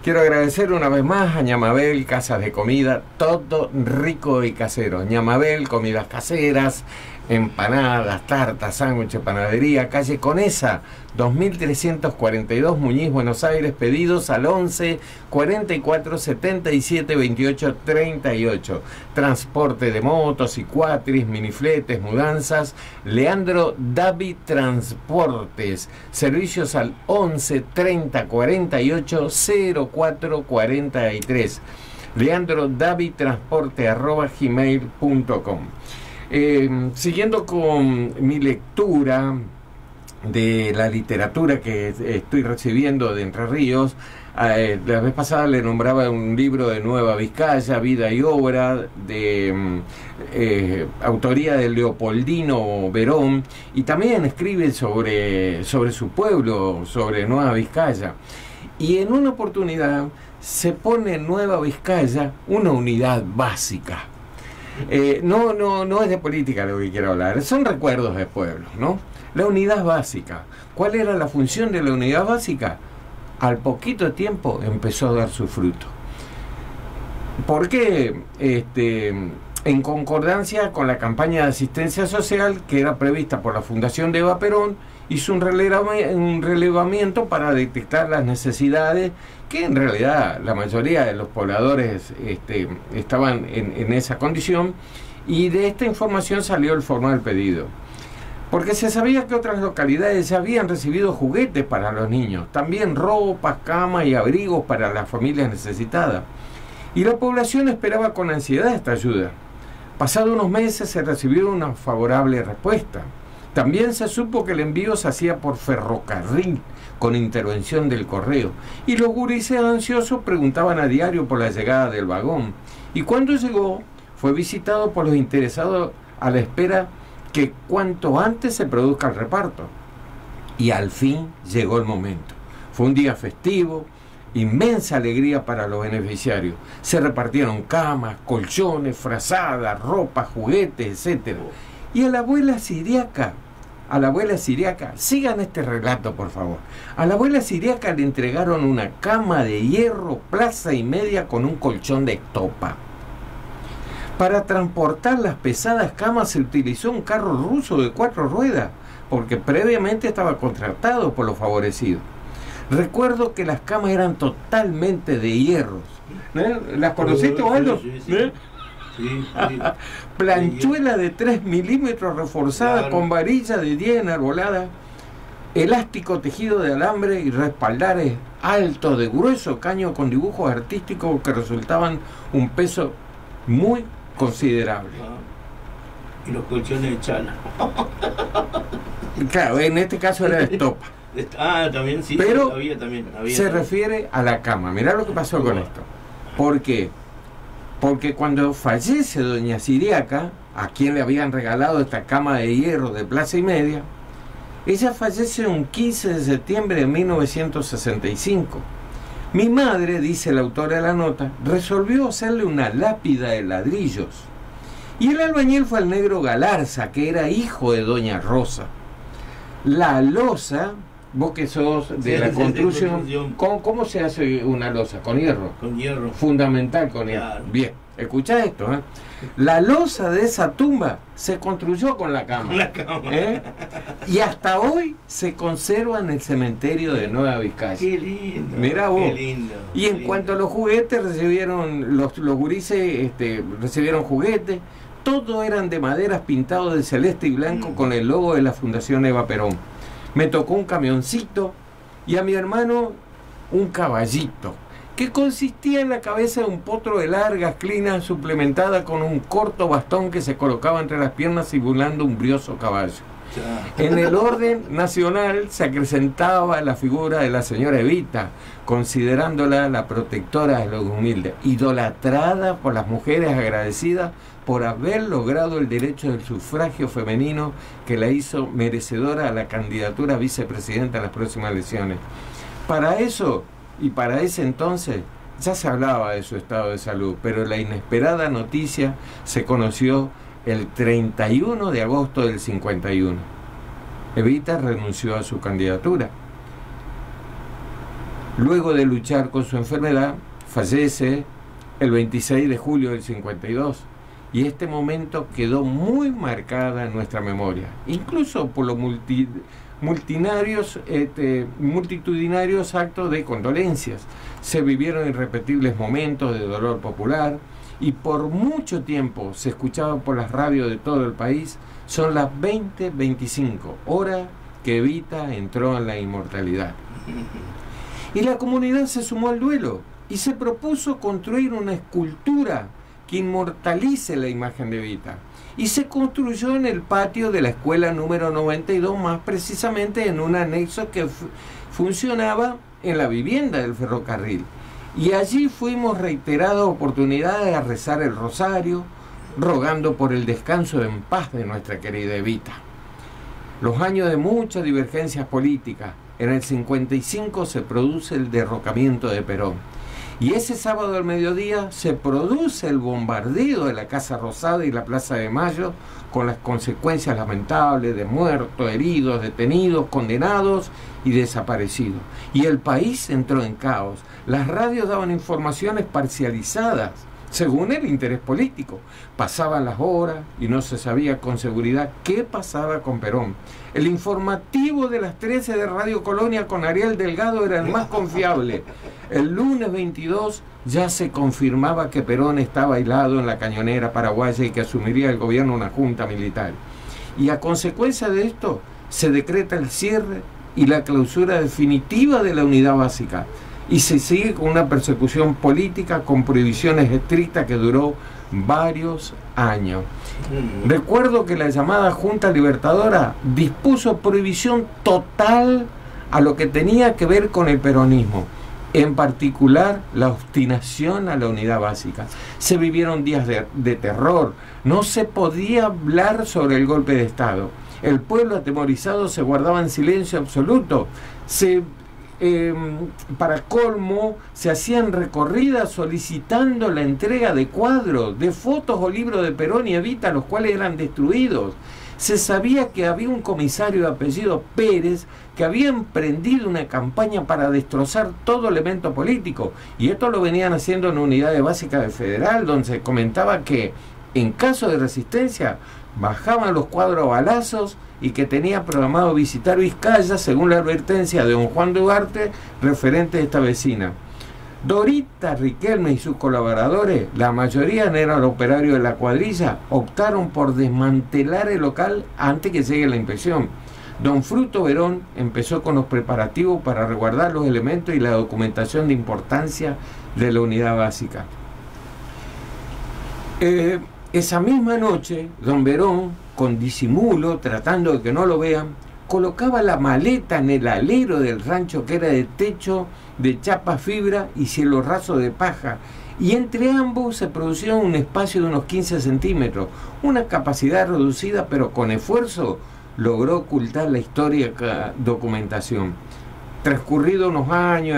Quiero agradecer una vez más a Ñamabel, Casas de Comida, todo rico y casero. Ñamabel, comidas caseras, empanadas, tartas, sándwiches, panadería, calle Conesa, 2342 Muñiz, Buenos Aires, pedidos al 11 44 77 28 38. Transporte de motos y cuatris, minifletes, mudanzas. Leandro David Transportes. Servicios al 11 30 48 04 43. Leandro David Transporte arroba gmail.com. Eh, siguiendo con mi lectura de la literatura que estoy recibiendo de Entre Ríos, eh, la vez pasada le nombraba un libro de Nueva Vizcaya, Vida y Obra, de mm, eh, autoría de Leopoldino Verón, y también escribe sobre, sobre su pueblo, sobre Nueva Vizcaya. Y en una oportunidad se pone en Nueva Vizcaya una unidad básica. Eh, no, no, no es de política lo que quiero hablar, son recuerdos de pueblo, ¿no? La unidad básica. ¿Cuál era la función de la unidad básica? Al poquito tiempo empezó a dar su fruto. Porque este, en concordancia con la campaña de asistencia social que era prevista por la Fundación de Eva Perón, hizo un relevamiento para detectar las necesidades que en realidad la mayoría de los pobladores este, estaban en, esa condición y de esta información salió el formal pedido. Porque se sabía que otras localidades habían recibido juguetes para los niños, también ropas, camas y abrigos para las familias necesitadas. Y la población esperaba con ansiedad esta ayuda. Pasados unos meses se recibió una favorable respuesta. También se supo que el envío se hacía por ferrocarril, con intervención del correo. Y los gurises ansiosos preguntaban a diario por la llegada del vagón. Y cuando llegó, fue visitado por los interesados a la espera que cuanto antes se produzca el reparto. Y al fin llegó el momento. Fue un día festivo, inmensa alegría para los beneficiarios. Se repartieron camas, colchones, frazadas, ropa, juguetes, etc. Y a la abuela siriaca, a la abuela siriaca, sigan este relato por favor. A la abuela siriaca le entregaron una cama de hierro, plaza y media con un colchón de estopa. Para transportar las pesadas camas se utilizó un carro ruso de cuatro ruedas, porque previamente estaba contratado por los favorecidos. Recuerdo que las camas eran totalmente de hierros. ¿Eh? ¿Las conociste, Osvaldo? Sí, sí. ¿Eh? Sí, sí. Planchuela de 3 milímetros reforzada Claro. con varilla de 10 enarboladas, elástico tejido de alambre y respaldares altos de grueso caño con dibujos artísticos que resultaban un peso muy considerable. Y los colchones de chala. Claro, en este caso era de estopa. Ah, también sí. Pero había también. Había Se también. refiere a la cama. Mirá lo que pasó con esto. ¿Por qué? Porque cuando fallece doña Siriaca, a quien le habían regalado esta cama de hierro de plaza y media, ella fallece un 15 de septiembre de 1965. Mi madre, dice el autor de la nota, resolvió hacerle una lápida de ladrillos. Y el albañil fue el negro Galarza, que era hijo de doña Rosa. La losa, vos que sos de la construcción, construcción. ¿cómo, cómo se hace una losa? Con hierro. Con hierro. Fundamental con hierro. Bien, escucha esto. ¿eh? La losa de esa tumba se construyó con la cama. La cama. ¿eh? Y hasta hoy se conserva en el cementerio de Nueva Vizcaya. Qué lindo. Mira vos. Qué lindo. Y en cuanto a los juguetes, recibieron, los, los gurises este, recibieron juguetes. Todos eran de maderas pintados de celeste y blanco con el logo de la Fundación Eva Perón. Me tocó un camioncito y a mi hermano un caballito. que consistía en la cabeza de un potro de largas clinas suplementada con un corto bastón que se colocaba entre las piernas simulando un brioso caballo. En el orden nacional se acrecentaba la figura de la señora Evita, considerándola la protectora de los humildes, idolatrada por las mujeres agradecidas por haber logrado el derecho del sufragio femenino que la hizo merecedora a la candidatura a vicepresidenta en las próximas elecciones. Para eso y para ese entonces ya se hablaba de su estado de salud, pero la inesperada noticia se conoció el 31 de agosto del 51. Evita renunció a su candidatura. Luego de luchar con su enfermedad, fallece el 26 de julio del 52 y este momento quedó muy marcada en nuestra memoria, incluso por los multinarios, este, multitudinarios actos de condolencias. Se vivieron irrepetibles momentos de dolor popular y por mucho tiempo se escuchaba por las radios de todo el país. Son las 20:25, hora que Evita entró en la inmortalidad. Y la comunidad se sumó al duelo y se propuso construir una escultura que inmortalice la imagen de Evita. Y se construyó en el patio de la escuela número 92, más precisamente en un anexo que funcionaba en la vivienda del ferrocarril. Y allí fuimos reiteradas oportunidades a rezar el rosario, rogando por el descanso en paz de nuestra querida Evita. Los años de muchas divergencias políticas, en el 55 se produce el derrocamiento de Perón y ese sábado al mediodía se produce el bombardeo de la Casa Rosada y la Plaza de Mayo con las consecuencias lamentables de muertos, heridos, detenidos, condenados y desaparecidos. Y el país entró en caos. Las radios daban informaciones parcializadas según el interés político. Pasaban las horas y no se sabía con seguridad qué pasaba con Perón. El informativo de las 13 de Radio Colonia con Ariel Delgado era el más confiable. El lunes 22 ya se confirmaba que Perón estaba aislado en la cañonera paraguaya y que asumiría el gobierno una junta militar. Y a consecuencia de esto se decreta el cierre y la clausura definitiva de la unidad básica. Y se sigue con una persecución política con prohibiciones estrictas que duró varios años. Recuerdo que la llamada Junta Libertadora dispuso prohibición total a lo que tenía que ver con el peronismo en particular la obstinación a la unidad básica. Se vivieron días de, terror, no se podía hablar sobre el golpe de Estado. El pueblo atemorizado se guardaba en silencio absoluto. Se, em, para colmo, se hacían recorridas solicitando la entrega de cuadros, de fotos o libros de Perón y Evita, los cuales eran destruidos se sabía que había un comisario de apellido Pérez que había emprendido una campaña para destrozar todo elemento político. Y esto lo venían haciendo en unidades básicas del federal, donde se comentaba que en caso de resistencia bajaban los cuadros a balazos y que tenía programado visitar Vizcaya según la advertencia de don Juan Duarte, referente de esta vecina. Dorita Riquelme y sus colaboradores, la mayoría eran operarios de la cuadrilla, optaron por desmantelar el local antes que llegue la inspección. Don Fruto Verón empezó con los preparativos para resguardar los elementos y la documentación de importancia de la unidad básica. Eh, esa misma noche, don Verón, con disimulo, tratando de que no lo vean, colocaba la maleta en el alero del rancho que era de techo de chapa fibra y cielo raso de paja, y entre ambos se producía un espacio de unos 15 centímetros, una capacidad reducida, pero con esfuerzo logró ocultar la histórica documentación. Transcurrido unos años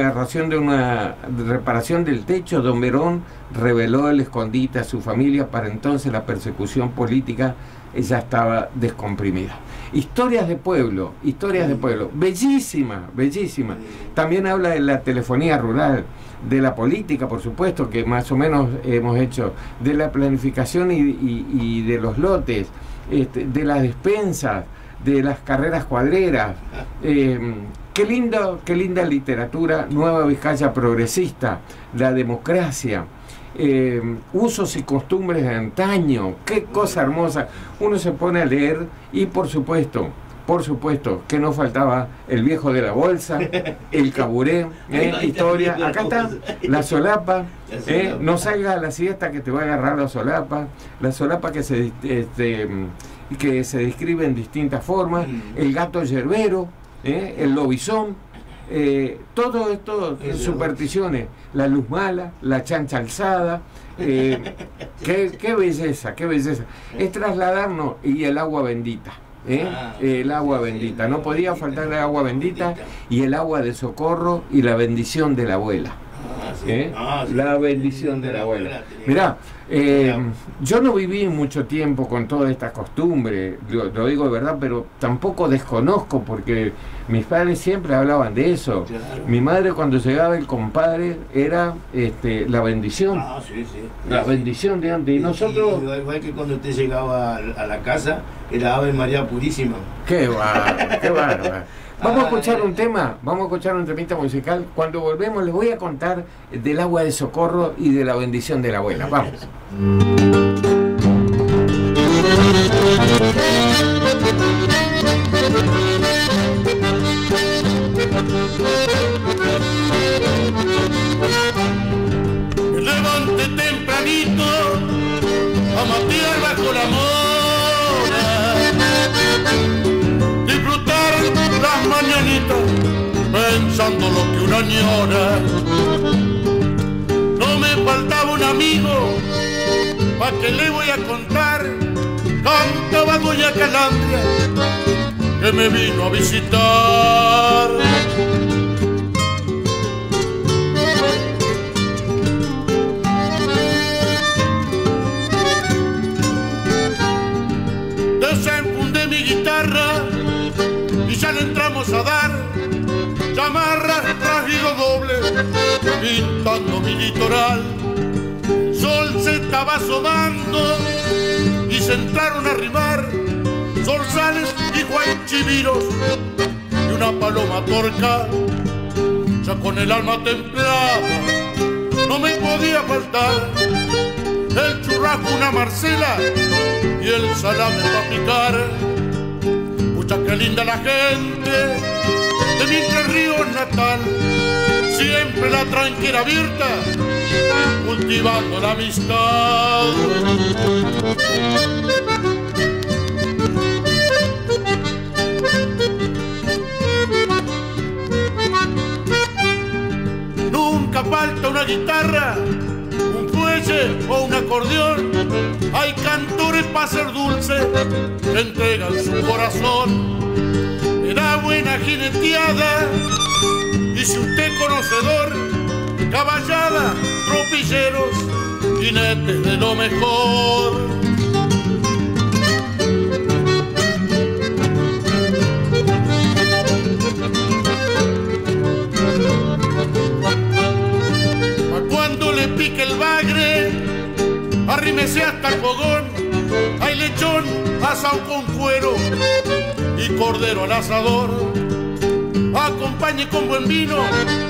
de una reparación del techo, don Verón reveló el escondite a su familia, para entonces la persecución política ya estaba descomprimida. Historias de pueblo, historias de pueblo, bellísima, bellísima. También habla de la telefonía rural, de la política, por supuesto, que más o menos hemos hecho, de la planificación y, de los lotes, este, de las despensas, de las carreras cuadreras. Em, qué, lindo, qué linda literatura, Nueva Vizcaya progresista, la democracia. Eh, usos y costumbres de antaño, qué cosa hermosa. Uno se pone a leer y por supuesto, por supuesto, que no faltaba el viejo de la bolsa, el caburé, ¿eh? historia. Acá está la solapa, ¿eh? no salga a la siesta que te va a agarrar la solapa, la solapa que se, este, que se describe en distintas formas, el gato yerbero, ¿eh? el lobizón, eh, todo esto supersticiones, la luz mala, la chancha alzada, eh, qué, qué belleza, qué belleza. Es trasladarnos y el agua bendita. ¿eh? Ah, el agua bendita, no podía faltar el agua bendita y el agua de socorro y la bendición de la abuela. Ah, sí. La bendición de la abuela. Mirá, eh, yo no viví mucho tiempo con toda esta costumbre, lo, lo digo de verdad, pero tampoco desconozco porque mis padres siempre hablaban de eso. Mi madre cuando llegaba el compadre era este, la bendición. Ah, sí, sí. La bendición de antes. Y nosotros... Igual, igual que cuando usted llegaba a, a la casa, era Ave María Purísima. Qué bárbaro, qué bárbaro. Vamos a escuchar un tema, vamos a escuchar un temita musical. Cuando volvemos les voy a contar del agua de socorro y de la bendición de la abuela. Vamos. Pensando lo que una añora. No me faltaba un amigo, ¿pa' qué le voy a contar? Cantaba Doña Calandria, que me vino a visitar. desenfundé mi guitarra y ya le entramos a dar chamarras trágico doble pintando mi litoral. Sol se estaba asomando y se entraron a rimar zorzales y guaychiviros y una paloma torca. Ya con el alma templada no me podía faltar. El churrasco una marcela y el salame para picar. Pucha, qué linda la gente de mi Entre natal. Siempre la tranquera abierta, cultivando la amistad. Nunca falta una guitarra un fuelle o un acordeón. Hay cantores para ser dulce, entregan su corazón. Buena jineteada, y si usted conocedor, caballada, tropilleros, jinetes de lo mejor. Pa' cuando le pique el bagre, arrímese hasta el fogón, hay lechón, asado con cuero cordero al asador. Acompañe con buen vino,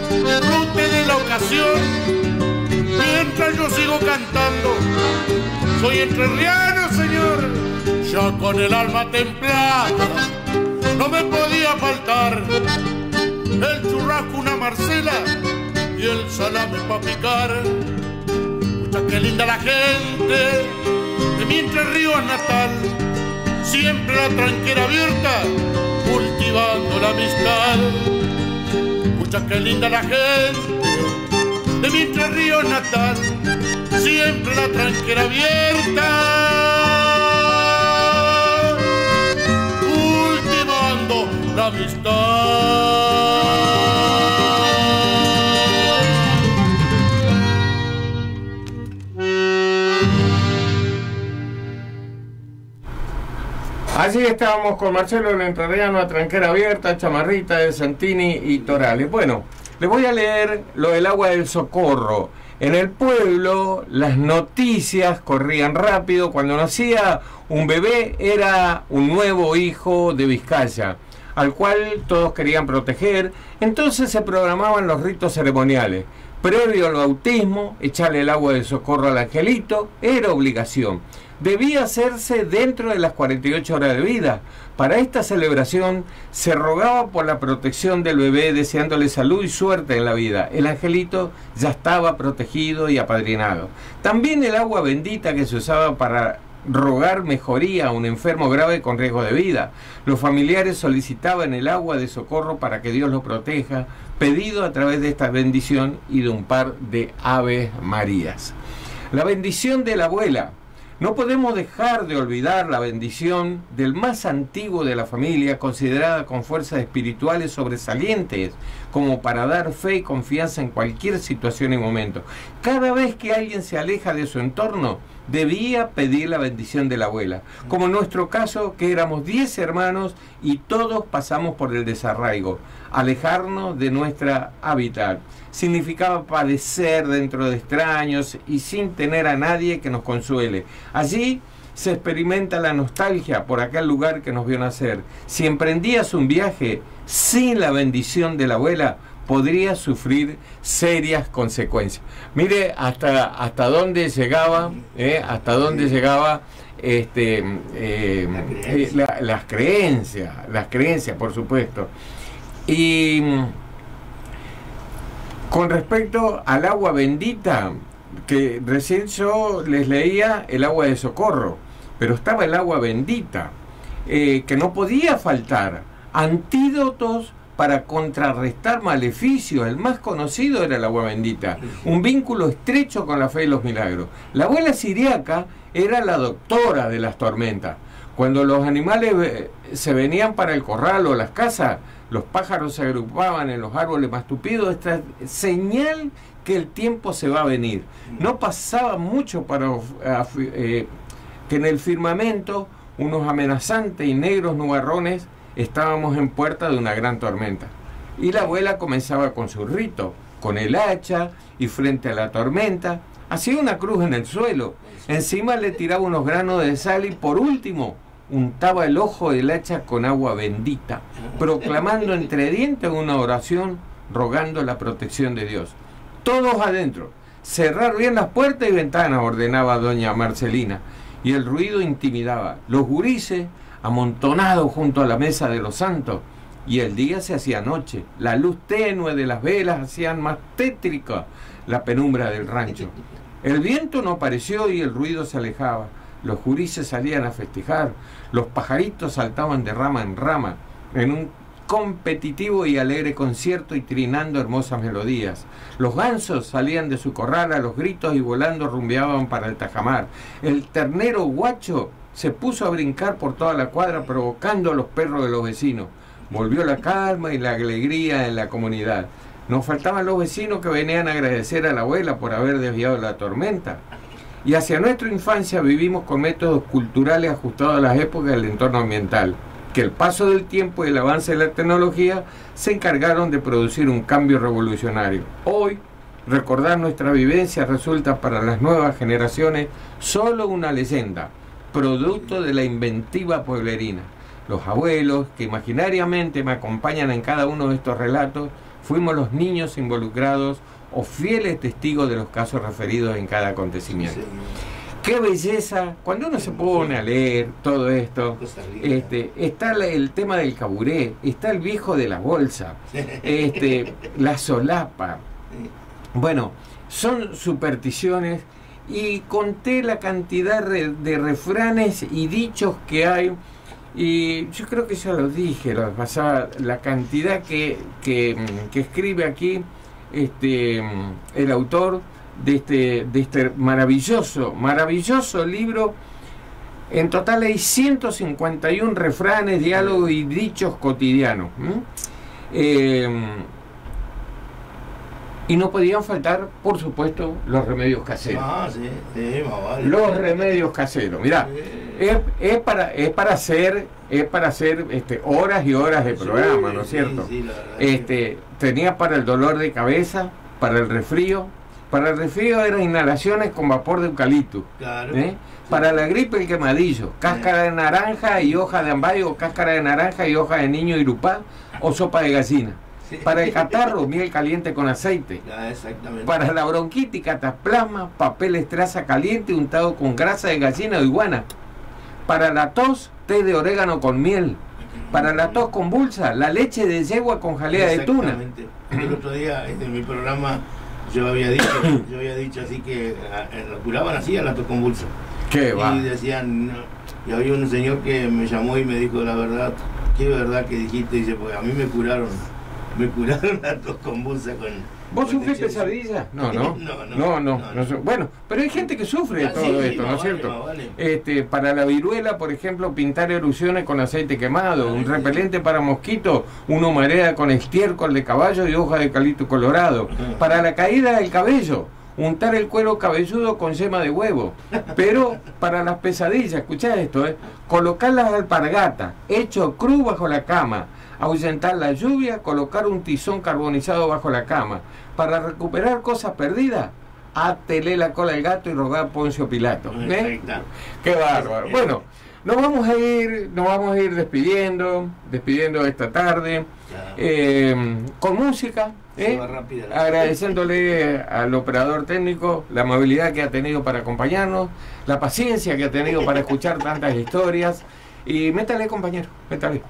disfrute de la ocasión, mientras yo sigo cantando. Soy entrerriano, señor, ya con el alma templada, no me podía faltar el churrasco, una marcela y el salame pa' picar. Escucha qué linda la gente de mi Entre natal. Siempre la tranquera abierta, cultivando la amistad. Escucha qué linda la gente de mi Entre Ríos natal. Siempre la tranquera abierta, cultivando la amistad. Allí estábamos con Marcelo el Entrerriano, a Tranquera Abierta, Chamarrita de Santini y Torales. Bueno, les voy a leer lo del agua del socorro. En el pueblo las noticias corrían rápido. Cuando nacía un bebé era un nuevo hijo de Vizcaya, al cual todos querían proteger. Entonces se programaban los ritos ceremoniales. Previo al bautismo, echarle el agua de socorro al angelito era obligación. Debía hacerse dentro de las 48 horas de vida. Para esta celebración se rogaba por la protección del bebé deseándole salud y suerte en la vida. El angelito ya estaba protegido y apadrinado. También el agua bendita que se usaba para rogar mejoría a un enfermo grave con riesgo de vida. Los familiares solicitaban el agua de socorro para que Dios lo proteja, pedido a través de esta bendición y de un par de aves marías. La bendición de la abuela. No podemos dejar de olvidar la bendición del más antiguo de la familia, considerada con fuerzas espirituales sobresalientes, como para dar fe y confianza en cualquier situación y momento. Cada vez que alguien se aleja de su entorno, debía pedir la bendición de la abuela. Como en nuestro caso, que éramos 10 hermanos y todos pasamos por el desarraigo, alejarnos de nuestra hábitat. Significaba padecer dentro de extraños y sin tener a nadie que nos consuele. Allí se experimenta la nostalgia por aquel lugar que nos vio nacer. Si emprendías un viaje sin la bendición de la abuela, podría sufrir serias consecuencias. Mire hasta, hasta dónde llegaba, eh, hasta dónde llegaba este, eh, eh, las creencias, las creencias, por supuesto. Y con respecto al agua bendita, que recién yo les leía el agua de socorro, pero estaba el agua bendita, que no podía faltar, antídotos para contrarrestar maleficios. El más conocido era el agua bendita, un vínculo estrecho con la fe y los milagros. La abuela siriaca era la doctora de las tormentas. Cuando los animales eh, se venían para el corral o las casas, los pájaros se agrupaban en los árboles más tupidos, esta señal que el tiempo se va a venir. No pasaba mucho para eh, que en el firmamento unos amenazantes y negros nubarrones estábamos en puerta de una gran tormenta. Y la abuela comenzaba con su rito, con el hacha y frente a la tormenta, hacía una cruz en el suelo, encima le tiraba unos granos de sal y por último untaba el ojo del hacha con agua bendita, proclamando entre dientes una oración rogando la protección de Dios. Todos adentro, cerrar bien las puertas y ventanas, ordenaba doña Marcelina, y el ruido intimidaba. Los gurises amontonado junto a la mesa de los santos, y el día se hacía noche. La luz tenue de las velas hacían más tétrica la penumbra del rancho. El viento no apareció y el ruido se alejaba. Los jurises salían a festejar, los pajaritos saltaban de rama en rama, en un competitivo y alegre concierto y trinando hermosas melodías. Los gansos salían de su corral a los gritos y volando rumbeaban para el tajamar. El ternero guacho se puso a brincar por toda la cuadra provocando a los perros de los vecinos. Volvió la calma y la alegría en la comunidad. Nos faltaban los vecinos que venían a agradecer a la abuela por haber desviado la tormenta. Y hacia nuestra infancia vivimos con métodos culturales ajustados a las épocas del entorno ambiental, que el paso del tiempo y el avance de la tecnología se encargaron de producir un cambio revolucionario. Hoy, recordar nuestra vivencia resulta para las nuevas generaciones solo una leyenda, producto de la inventiva pueblerina. Los abuelos, que imaginariamente me acompañan en cada uno de estos relatos, fuimos los niños involucrados o fieles testigos de los casos referidos en cada acontecimiento. Qué belleza, cuando uno se pone a leer todo esto, este, está el tema del caburé, está el viejo de la bolsa, este, la solapa. Bueno, son supersticiones y conté la cantidad de refranes y dichos que hay. Y yo creo que ya lo dije la pasada, la cantidad que, que, escribe aquí este, el autor de este, de este maravilloso, maravilloso libro. En total hay 151 refranes, diálogos y dichos cotidianos. Y no podían faltar, por supuesto, los remedios caseros. Ah, sí, sí, vale. Los remedios caseros. Mirá, es, para, es para hacer, es para hacer este, horas y horas de programa, ¿no es cierto? este, tenía para el dolor de cabeza, para el resfrío. Para el resfrío eran inhalaciones con vapor de eucalipto. Claro. ¿eh? Para la gripe el quemadillo, cáscara de naranja y hoja de ambayo, cáscara de naranja y hoja de niño irupá o sopa de gallina. Para el catarro, miel caliente con aceite. Exactamente. Para la bronquitis, cataplasma, papel estraza caliente untado con grasa de gallina o iguana. Para la tos, té de orégano con miel. Para la tos convulsa, la leche de yegua con jalea de tuna. Exactamente. El otro día este, en mi programa yo había dicho, yo había dicho así que lo curaban así a la tos convulsa. ¿Qué va? Y decían, no. y había un señor que me llamó y me dijo la verdad, qué verdad que dijiste, dice, porque a mí me curaron, me curaron la tos convulsa con... ¿Vos sufrís pesadillas? No, no. No, no, No, no. no su- Bueno, pero hay gente que sufre de Ah, todo sí, esto, ¿no es vale, cierto? vale. Este, para la viruela, por ejemplo, pintar erupciones con aceite quemado, un repelente para mosquitos, una humareda con estiércol de caballo y hoja de eucalipto colorado. Para la caída del cabello, untar el cuero cabelludo con yema de huevo. Pero para las pesadillas, escuchá esto, ¿eh? colocar las alpargatas, hecho cru bajo la cama, ahuyentar la lluvia, colocar un tizón carbonizado bajo la cama. Para recuperar cosas perdidas, atele la cola al gato y rogar a Poncio Pilato. ¿eh? Qué bárbaro. Bueno, nos vamos a ir, nos vamos a ir despidiendo, despidiendo esta tarde, eh, con música. ¿eh? Agradeciéndole al operador técnico la amabilidad que ha tenido para acompañarnos, la paciencia que ha tenido para escuchar tantas historias. Y métale, compañero, métale.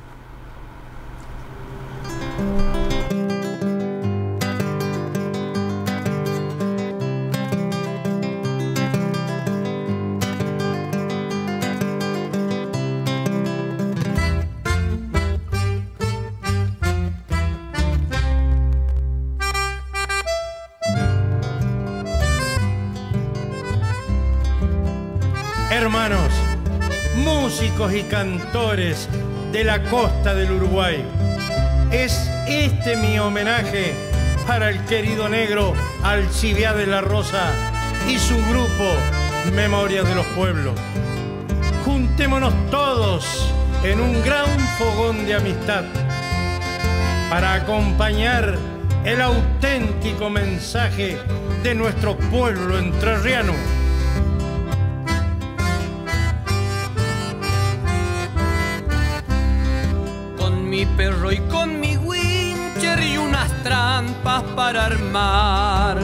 Hermanos, músicos y cantores de la costa del Uruguay, es este mi homenaje para el querido negro Alcibiá de la Rosa y su grupo Memoria de los Pueblos. Juntémonos todos en un gran fogón de amistad para acompañar el auténtico mensaje de nuestro pueblo entrerriano. Mi perro y con mi wincher y unas trampas para armar.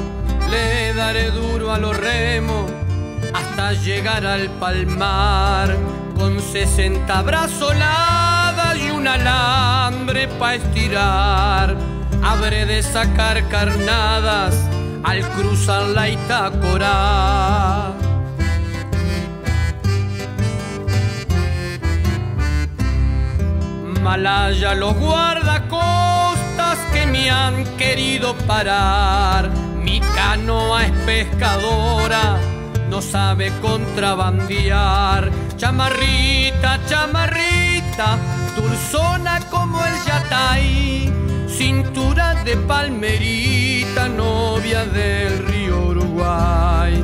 Le daré duro a los remos hasta llegar al palmar. Con 60 brazoladas y un alambre pa' estirar. Habré de sacar carnadas al cruzar la Itacora. Malaya los guardacostas que me han querido parar. Mi canoa es pescadora, no sabe contrabandear. Chamarrita, chamarrita, dulzona como el yatay. Cintura de palmerita, novia del río Uruguay.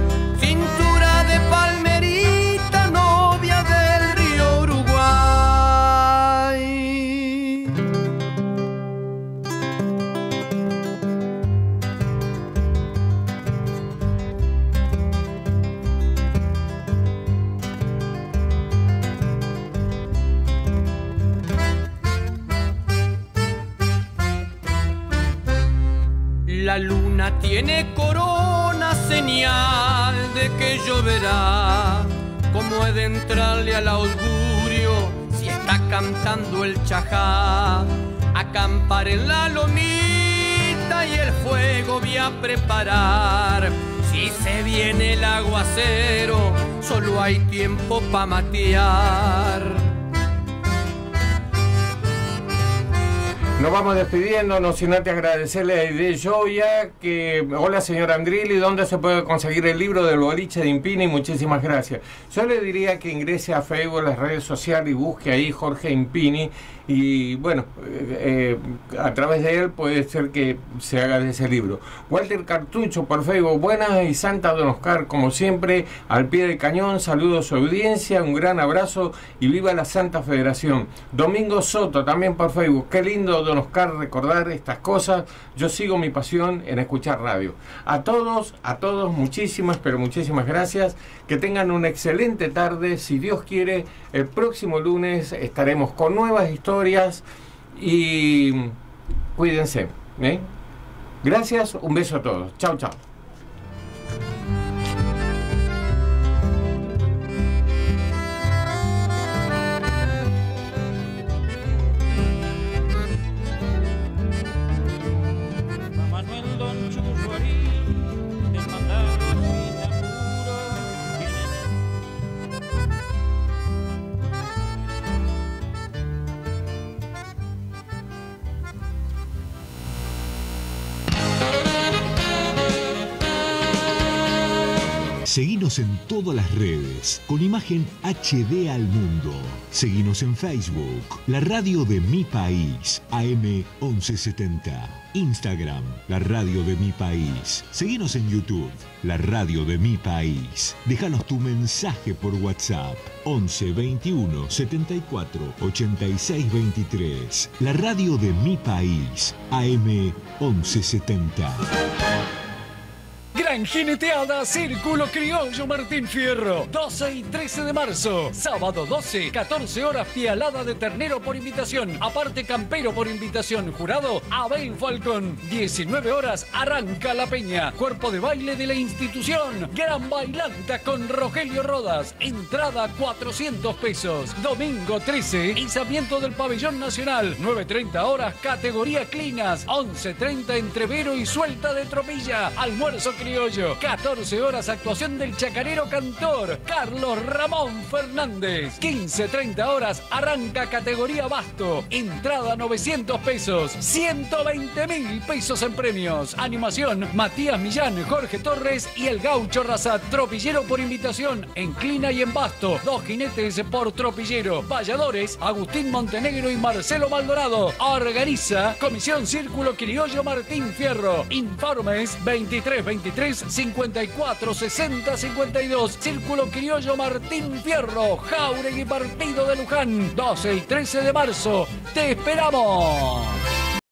Tiene corona, señal de que lloverá. ¿Cómo he de entrarle al augurio si está cantando el chajá? Acampar en la lomita y el fuego voy a preparar. Si se viene el aguacero, solo hay tiempo para matear. Nos vamos despidiendo, no sin antes agradecerle a Aide Joya, que, hola señor Andrilli, ¿dónde se puede conseguir el libro del boliche de Impini? Muchísimas gracias. Yo le diría que ingrese a Facebook, las redes sociales y busque ahí Jorge Impini y bueno, eh, eh, a través de él puede ser que se haga de ese libro. Walter Cartucho por Facebook, buenas y Santa Don Oscar, como siempre, al pie del cañón, saludos a su audiencia, un gran abrazo y viva la Santa Federación. Domingo Soto también por Facebook, qué lindo Don Oscar recordar estas cosas, yo sigo mi pasión en escuchar radio. A todos, a todos, muchísimas, pero muchísimas gracias, que tengan una excelente tarde, si Dios quiere, el próximo lunes estaremos con nuevas historias y cuídense. ¿eh? Gracias, un beso a todos. Chao, chao. Seguinos en todas las redes con imagen HD al mundo. Seguinos en Facebook, la radio de mi país, AM1170. Instagram, la radio de mi país. Seguinos en YouTube, la radio de mi país. Déjanos tu mensaje por WhatsApp 11 21 74 86 23. La radio de mi país, AM1170. Gran jineteada Círculo Criollo Martín Fierro. 12 y 13 de marzo. Sábado 12, 14 horas fialada de ternero por invitación. Aparte campero por invitación. Jurado Abel Falcón. 19 horas arranca la peña. Cuerpo de baile de la institución. Gran bailanta con Rogelio Rodas. Entrada 400 pesos. Domingo 13, izamiento del pabellón nacional. 9.30 horas categoría clinas. 11.30 entrevero y suelta de tropilla. Almuerzo criollo. 14 horas actuación del chacarero cantor Carlos Ramón Fernández. 15.30 horas arranca categoría basto. Entrada 900 pesos. 120 mil pesos en premios. Animación Matías Millán, Jorge Torres y el gaucho Razat. Tropillero por invitación en clina y en basto. Dos jinetes por tropillero. Valladores Agustín Montenegro y Marcelo Maldonado. Organiza Comisión Círculo Criollo Martín Fierro. Informes 23 23 54 60 52. Círculo Criollo Martín Fierro. Jauregui Partido de Luján. 12 y 13 de marzo. ¡Te esperamos!